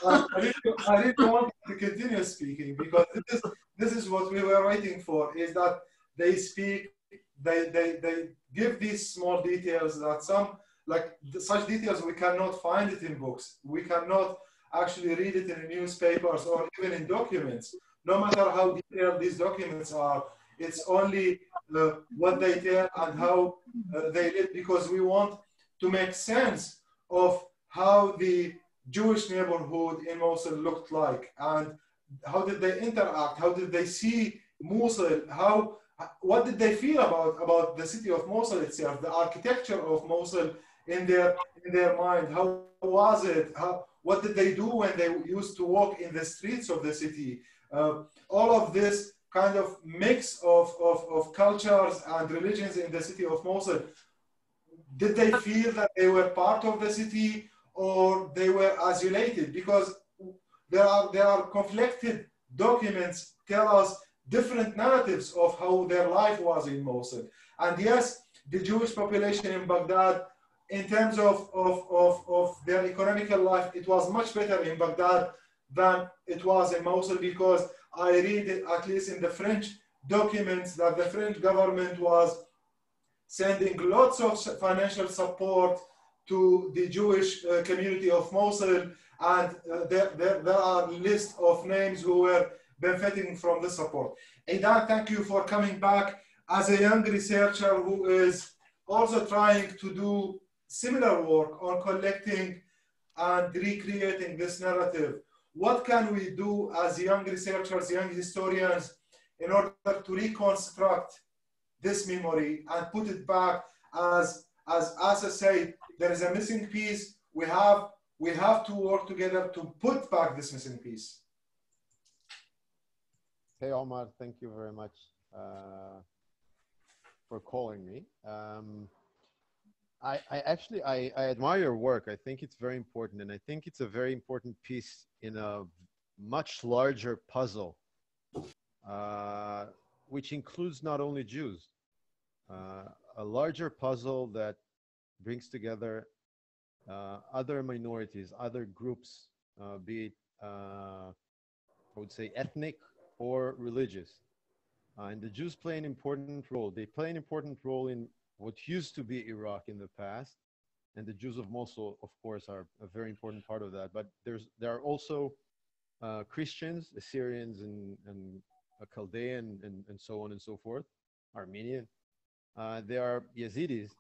I, I, really, I really want to continue speaking because this is this is what we were waiting for. Is that they speak, they they they give these small details that some like such details we cannot find it in books. We cannot actually read it in newspapers or even in documents. No matter how detailed these documents are, it's only uh, what they tell and how uh, they did because we want to make sense of how the Jewish neighborhood in Mosul looked like and how did they interact? How did they see Mosul? How what did they feel about about the city of Mosul itself, the architecture of Mosul in their in their mind? How was it? How, what did they do when they used to walk in the streets of the city? Uh, all of this kind of mix of, of, of cultures and religions in the city of Mosul, did they feel that they were part of the city or they were isolated? Because there are, there are conflicted documents tell us different narratives of how their life was in Mosul. And yes, the Jewish population in Baghdad, in terms of, of, of, of their economical life, it was much better in Baghdad than it was in Mosul because I read, at least in the French documents, that the French government was sending lots of financial support to the Jewish uh, community of Mosul, and uh, there, there, there are lists of names who were benefiting from the support. Aidan, thank you for coming back as a young researcher who is also trying to do similar work on collecting and recreating this narrative. What can we do as young researchers, young historians, in order to reconstruct this memory and put it back as, as Asa said, there is a missing piece. We have, we have to work together to put back this missing piece. Hey, Omar, thank you very much uh, for calling me. Um, I, I, actually I, I, admire your work. I think it's very important, and I think it's a very important piece in a much larger puzzle, uh, which includes not only Jews, uh, a larger puzzle that brings together uh, other minorities, other groups, uh, be it uh, I would say ethnic or religious. Uh, and the Jews play an important role. They play an important role in what used to be Iraq in the past. And the Jews of Mosul, of course, are a very important part of that. But there's, there are also uh, Christians, Assyrians, and, and Chaldean, and, and so on and so forth, Armenian. Uh, there are Yazidis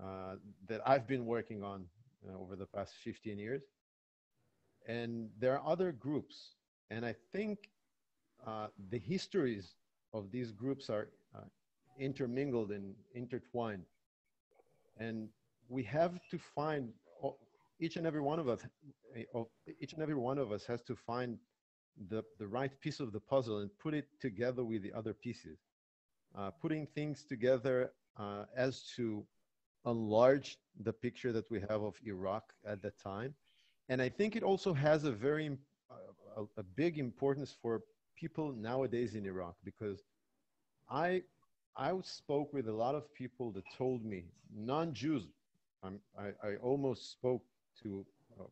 uh, that I've been working on uh, over the past 15 years. And there are other groups. And I think uh, the histories of these groups are intermingled and intertwined. And we have to find each and every one of us, each and every one of us has to find the, the right piece of the puzzle and put it together with the other pieces. Uh, putting things together uh, as to enlarge the picture that we have of Iraq at that time. And I think it also has a very, uh, a, a big importance for people nowadays in Iraq because I I spoke with a lot of people that told me non-Jews. I, I almost spoke to uh,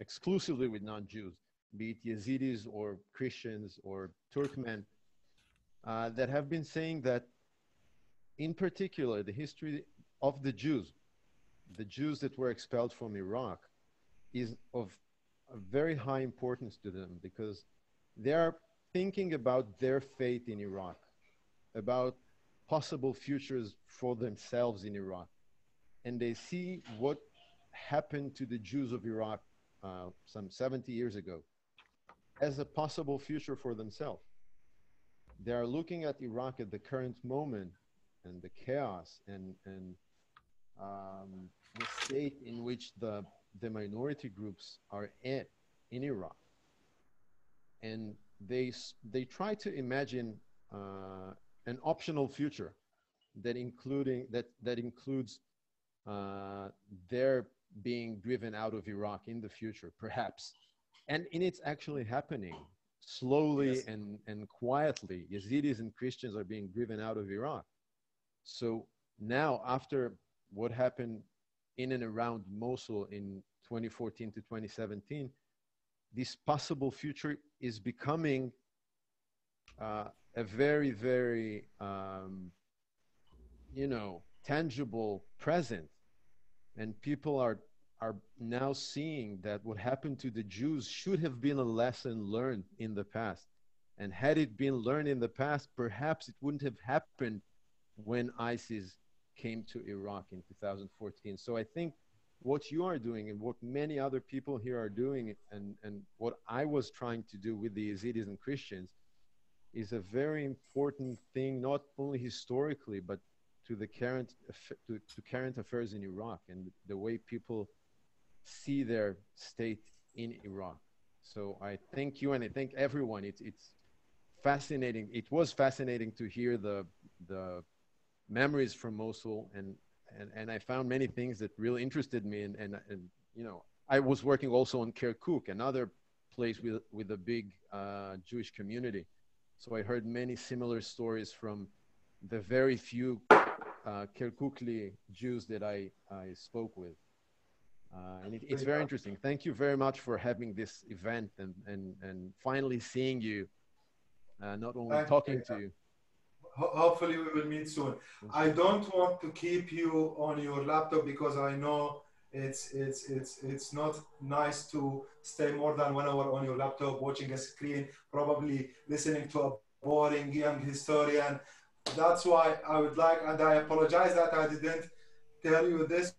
exclusively with non-Jews, be it Yazidis or Christians or Turkmen, uh, that have been saying that, in particular, the history of the Jews, the Jews that were expelled from Iraq, is of very high importance to them because they are thinking about their fate in Iraq, about possible futures for themselves in Iraq. And they see what happened to the Jews of Iraq uh, some 70 years ago as a possible future for themselves. They are looking at Iraq at the current moment and the chaos and, and um, the state in which the, the minority groups are in, in Iraq. And they, they try to imagine uh, an optional future that including that that includes uh, their being driven out of Iraq in the future, perhaps, and in it's actually happening slowly yes. and and quietly. Yazidis and Christians are being driven out of Iraq. So now, after what happened in and around Mosul in 2014 to 2017, this possible future is becoming uh, a very, very, um, you know, tangible present. And people are, are now seeing that what happened to the Jews should have been a lesson learned in the past. And had it been learned in the past, perhaps it wouldn't have happened when ISIS came to Iraq in 2014. So I think what you are doing and what many other people here are doing and, and what I was trying to do with the Yazidis and Christians is a very important thing, not only historically, but to the current, to, to current affairs in Iraq and the way people see their state in Iraq. So I thank you and I thank everyone. It's, it's fascinating. It was fascinating to hear the the memories from Mosul, and and and I found many things that really interested me. And and, and you know, I was working also on Kirkuk, another place with with a big uh, Jewish community. So I heard many similar stories from the very few uh, Kirkukli Jews that I, I spoke with. Uh, and it, it's very interesting. Thank you very much for having this event and, and, and finally seeing you, uh, not only Thank talking you. to you. Ho- Hopefully, we will meet soon. I don't want to keep you on your laptop because I know it's it's it's it's not nice to stay more than one hour on your laptop watching a screen, probably listening to a boring young historian. That's why I would like, and I apologize that I didn't tell you this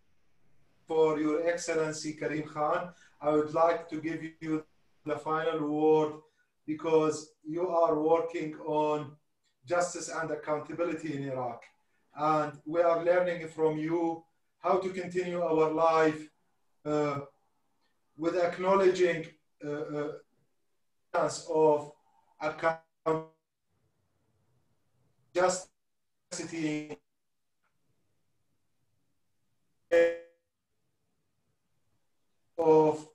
for Your Excellency Karim Khan. I would like to give you the final word because you are working on justice and accountability in Iraq. And we are learning from you how to continue our life uh, with acknowledging uh, uh, of account justice of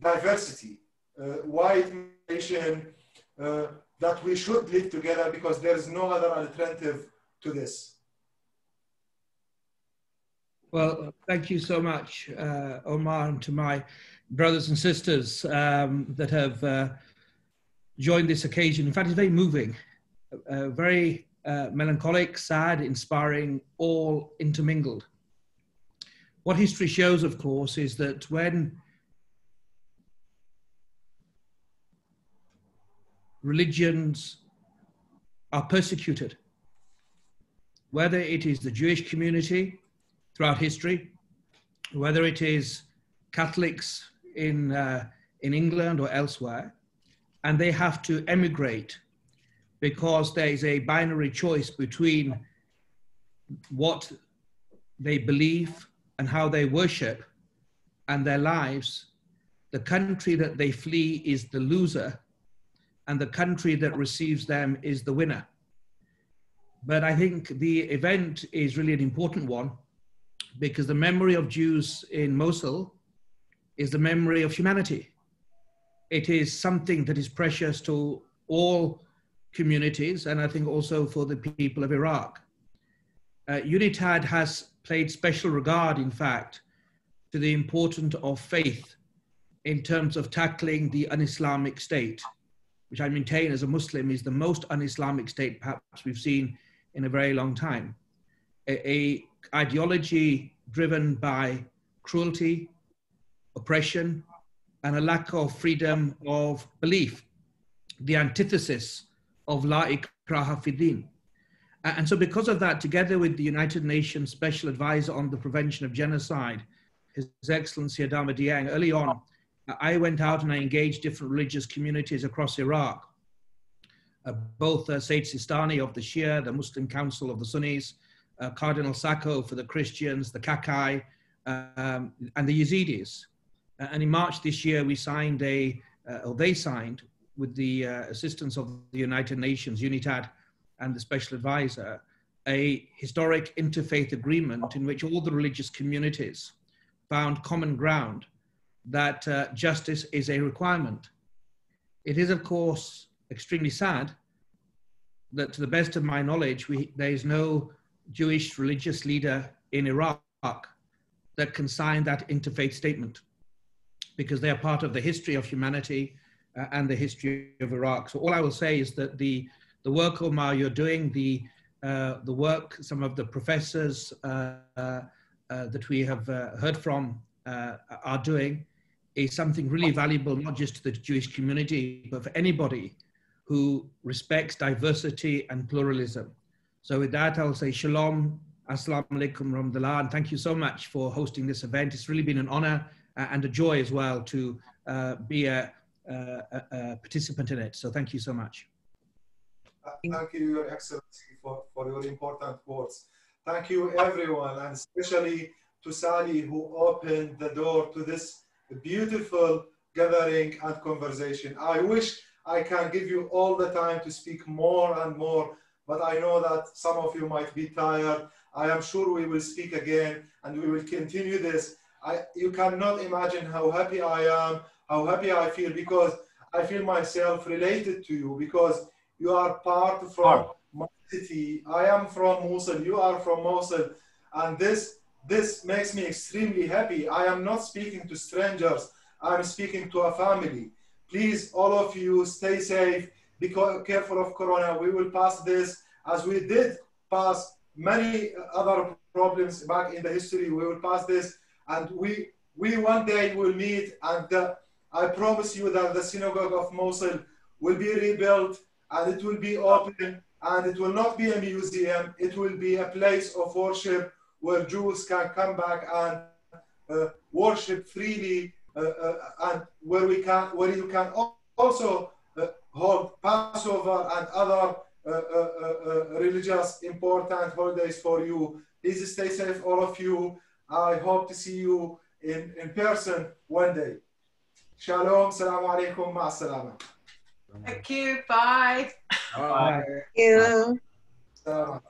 diversity, uh, white nation, uh, that we should live together because there is no other alternative to this. Well, thank you so much, uh, Omar, and to my brothers and sisters um, that have uh, joined this occasion. In fact, it's very moving, uh, very uh, melancholic, sad, inspiring, all intermingled. What history shows, of course, is that when religions are persecuted, whether it is the Jewish community throughout history, whether it is Catholics in, uh, in England or elsewhere, and they have to emigrate because there is a binary choice between what they believe and how they worship and their lives, the country that they flee is the loser and the country that receives them is the winner. But I think the event is really an important one because the memory of Jews in Mosul is the memory of humanity. It is something that is precious to all communities and I think also for the people of Iraq. Uh, UNITAD has played special regard, in fact, to the importance of faith in terms of tackling the un Islamic state, which I maintain as a Muslim is the most un Islamic state perhaps we've seen in a very long time. A, a ideology driven by cruelty, oppression, and a lack of freedom of belief, the antithesis of La ikraha fi din. And so, because of that, together with the United Nations Special Advisor on the Prevention of Genocide, His Excellency Adama Dieng, early on, I went out and I engaged different religious communities across Iraq, uh, both uh, Sayyid Sistani of the Shia, the Muslim Council of the Sunnis, uh, Cardinal Sako for the Christians, the Kakai, um, and the Yazidis. Uh, and in March this year, we signed a, uh, or they signed, with the uh, assistance of the United Nations, UNITAD, and the special advisor, a historic interfaith agreement in which all the religious communities found common ground that uh, justice is a requirement. It is, of course, extremely sad that, to the best of my knowledge, we, there is no Jewish religious leader in Iraq that can sign that interfaith statement because they are part of the history of humanity uh, and the history of Iraq. So all I will say is that the the work, Omar, you're doing, the, uh, the work some of the professors uh, uh, that we have uh, heard from uh, are doing is something really valuable, not just to the Jewish community, but for anybody who respects diversity and pluralism. So with that, I'll say shalom, assalamu alaikum, rahmatullah, and thank you so much for hosting this event. It's really been an honor and a joy as well to uh, be a, a, a participant in it. So thank you so much. Thank you, Your Excellency, for, for your important words. Thank you, everyone, and especially to Sally, who opened the door to this beautiful gathering and conversation. I wish I can give you all the time to speak more and more, but I know that some of you might be tired. I am sure we will speak again and we will continue this. I, you cannot imagine how happy I am, how happy I feel because I feel myself related to you because you are part from my city. I am from Mosul, you are from Mosul, and this this makes me extremely happy. I am not speaking to strangers. I'm speaking to a family. Please, all of you, stay safe. Be careful of Corona. We will pass this as we did pass many other problems back in the history. We will pass this, and we we one day will meet. And uh, I promise you that the synagogue of Mosul will be rebuilt, and it will be open, and it will not be a museum. It will be a place of worship where Jews can come back and uh, worship freely, uh, uh, and where we can, where you can also hold Passover and other uh, uh, religious important holidays for you. Please stay safe, all of you. I hope to see you in, in person one day. Shalom, salam alaikum, ma Thank you, bye. Bye. Thank you. Salam.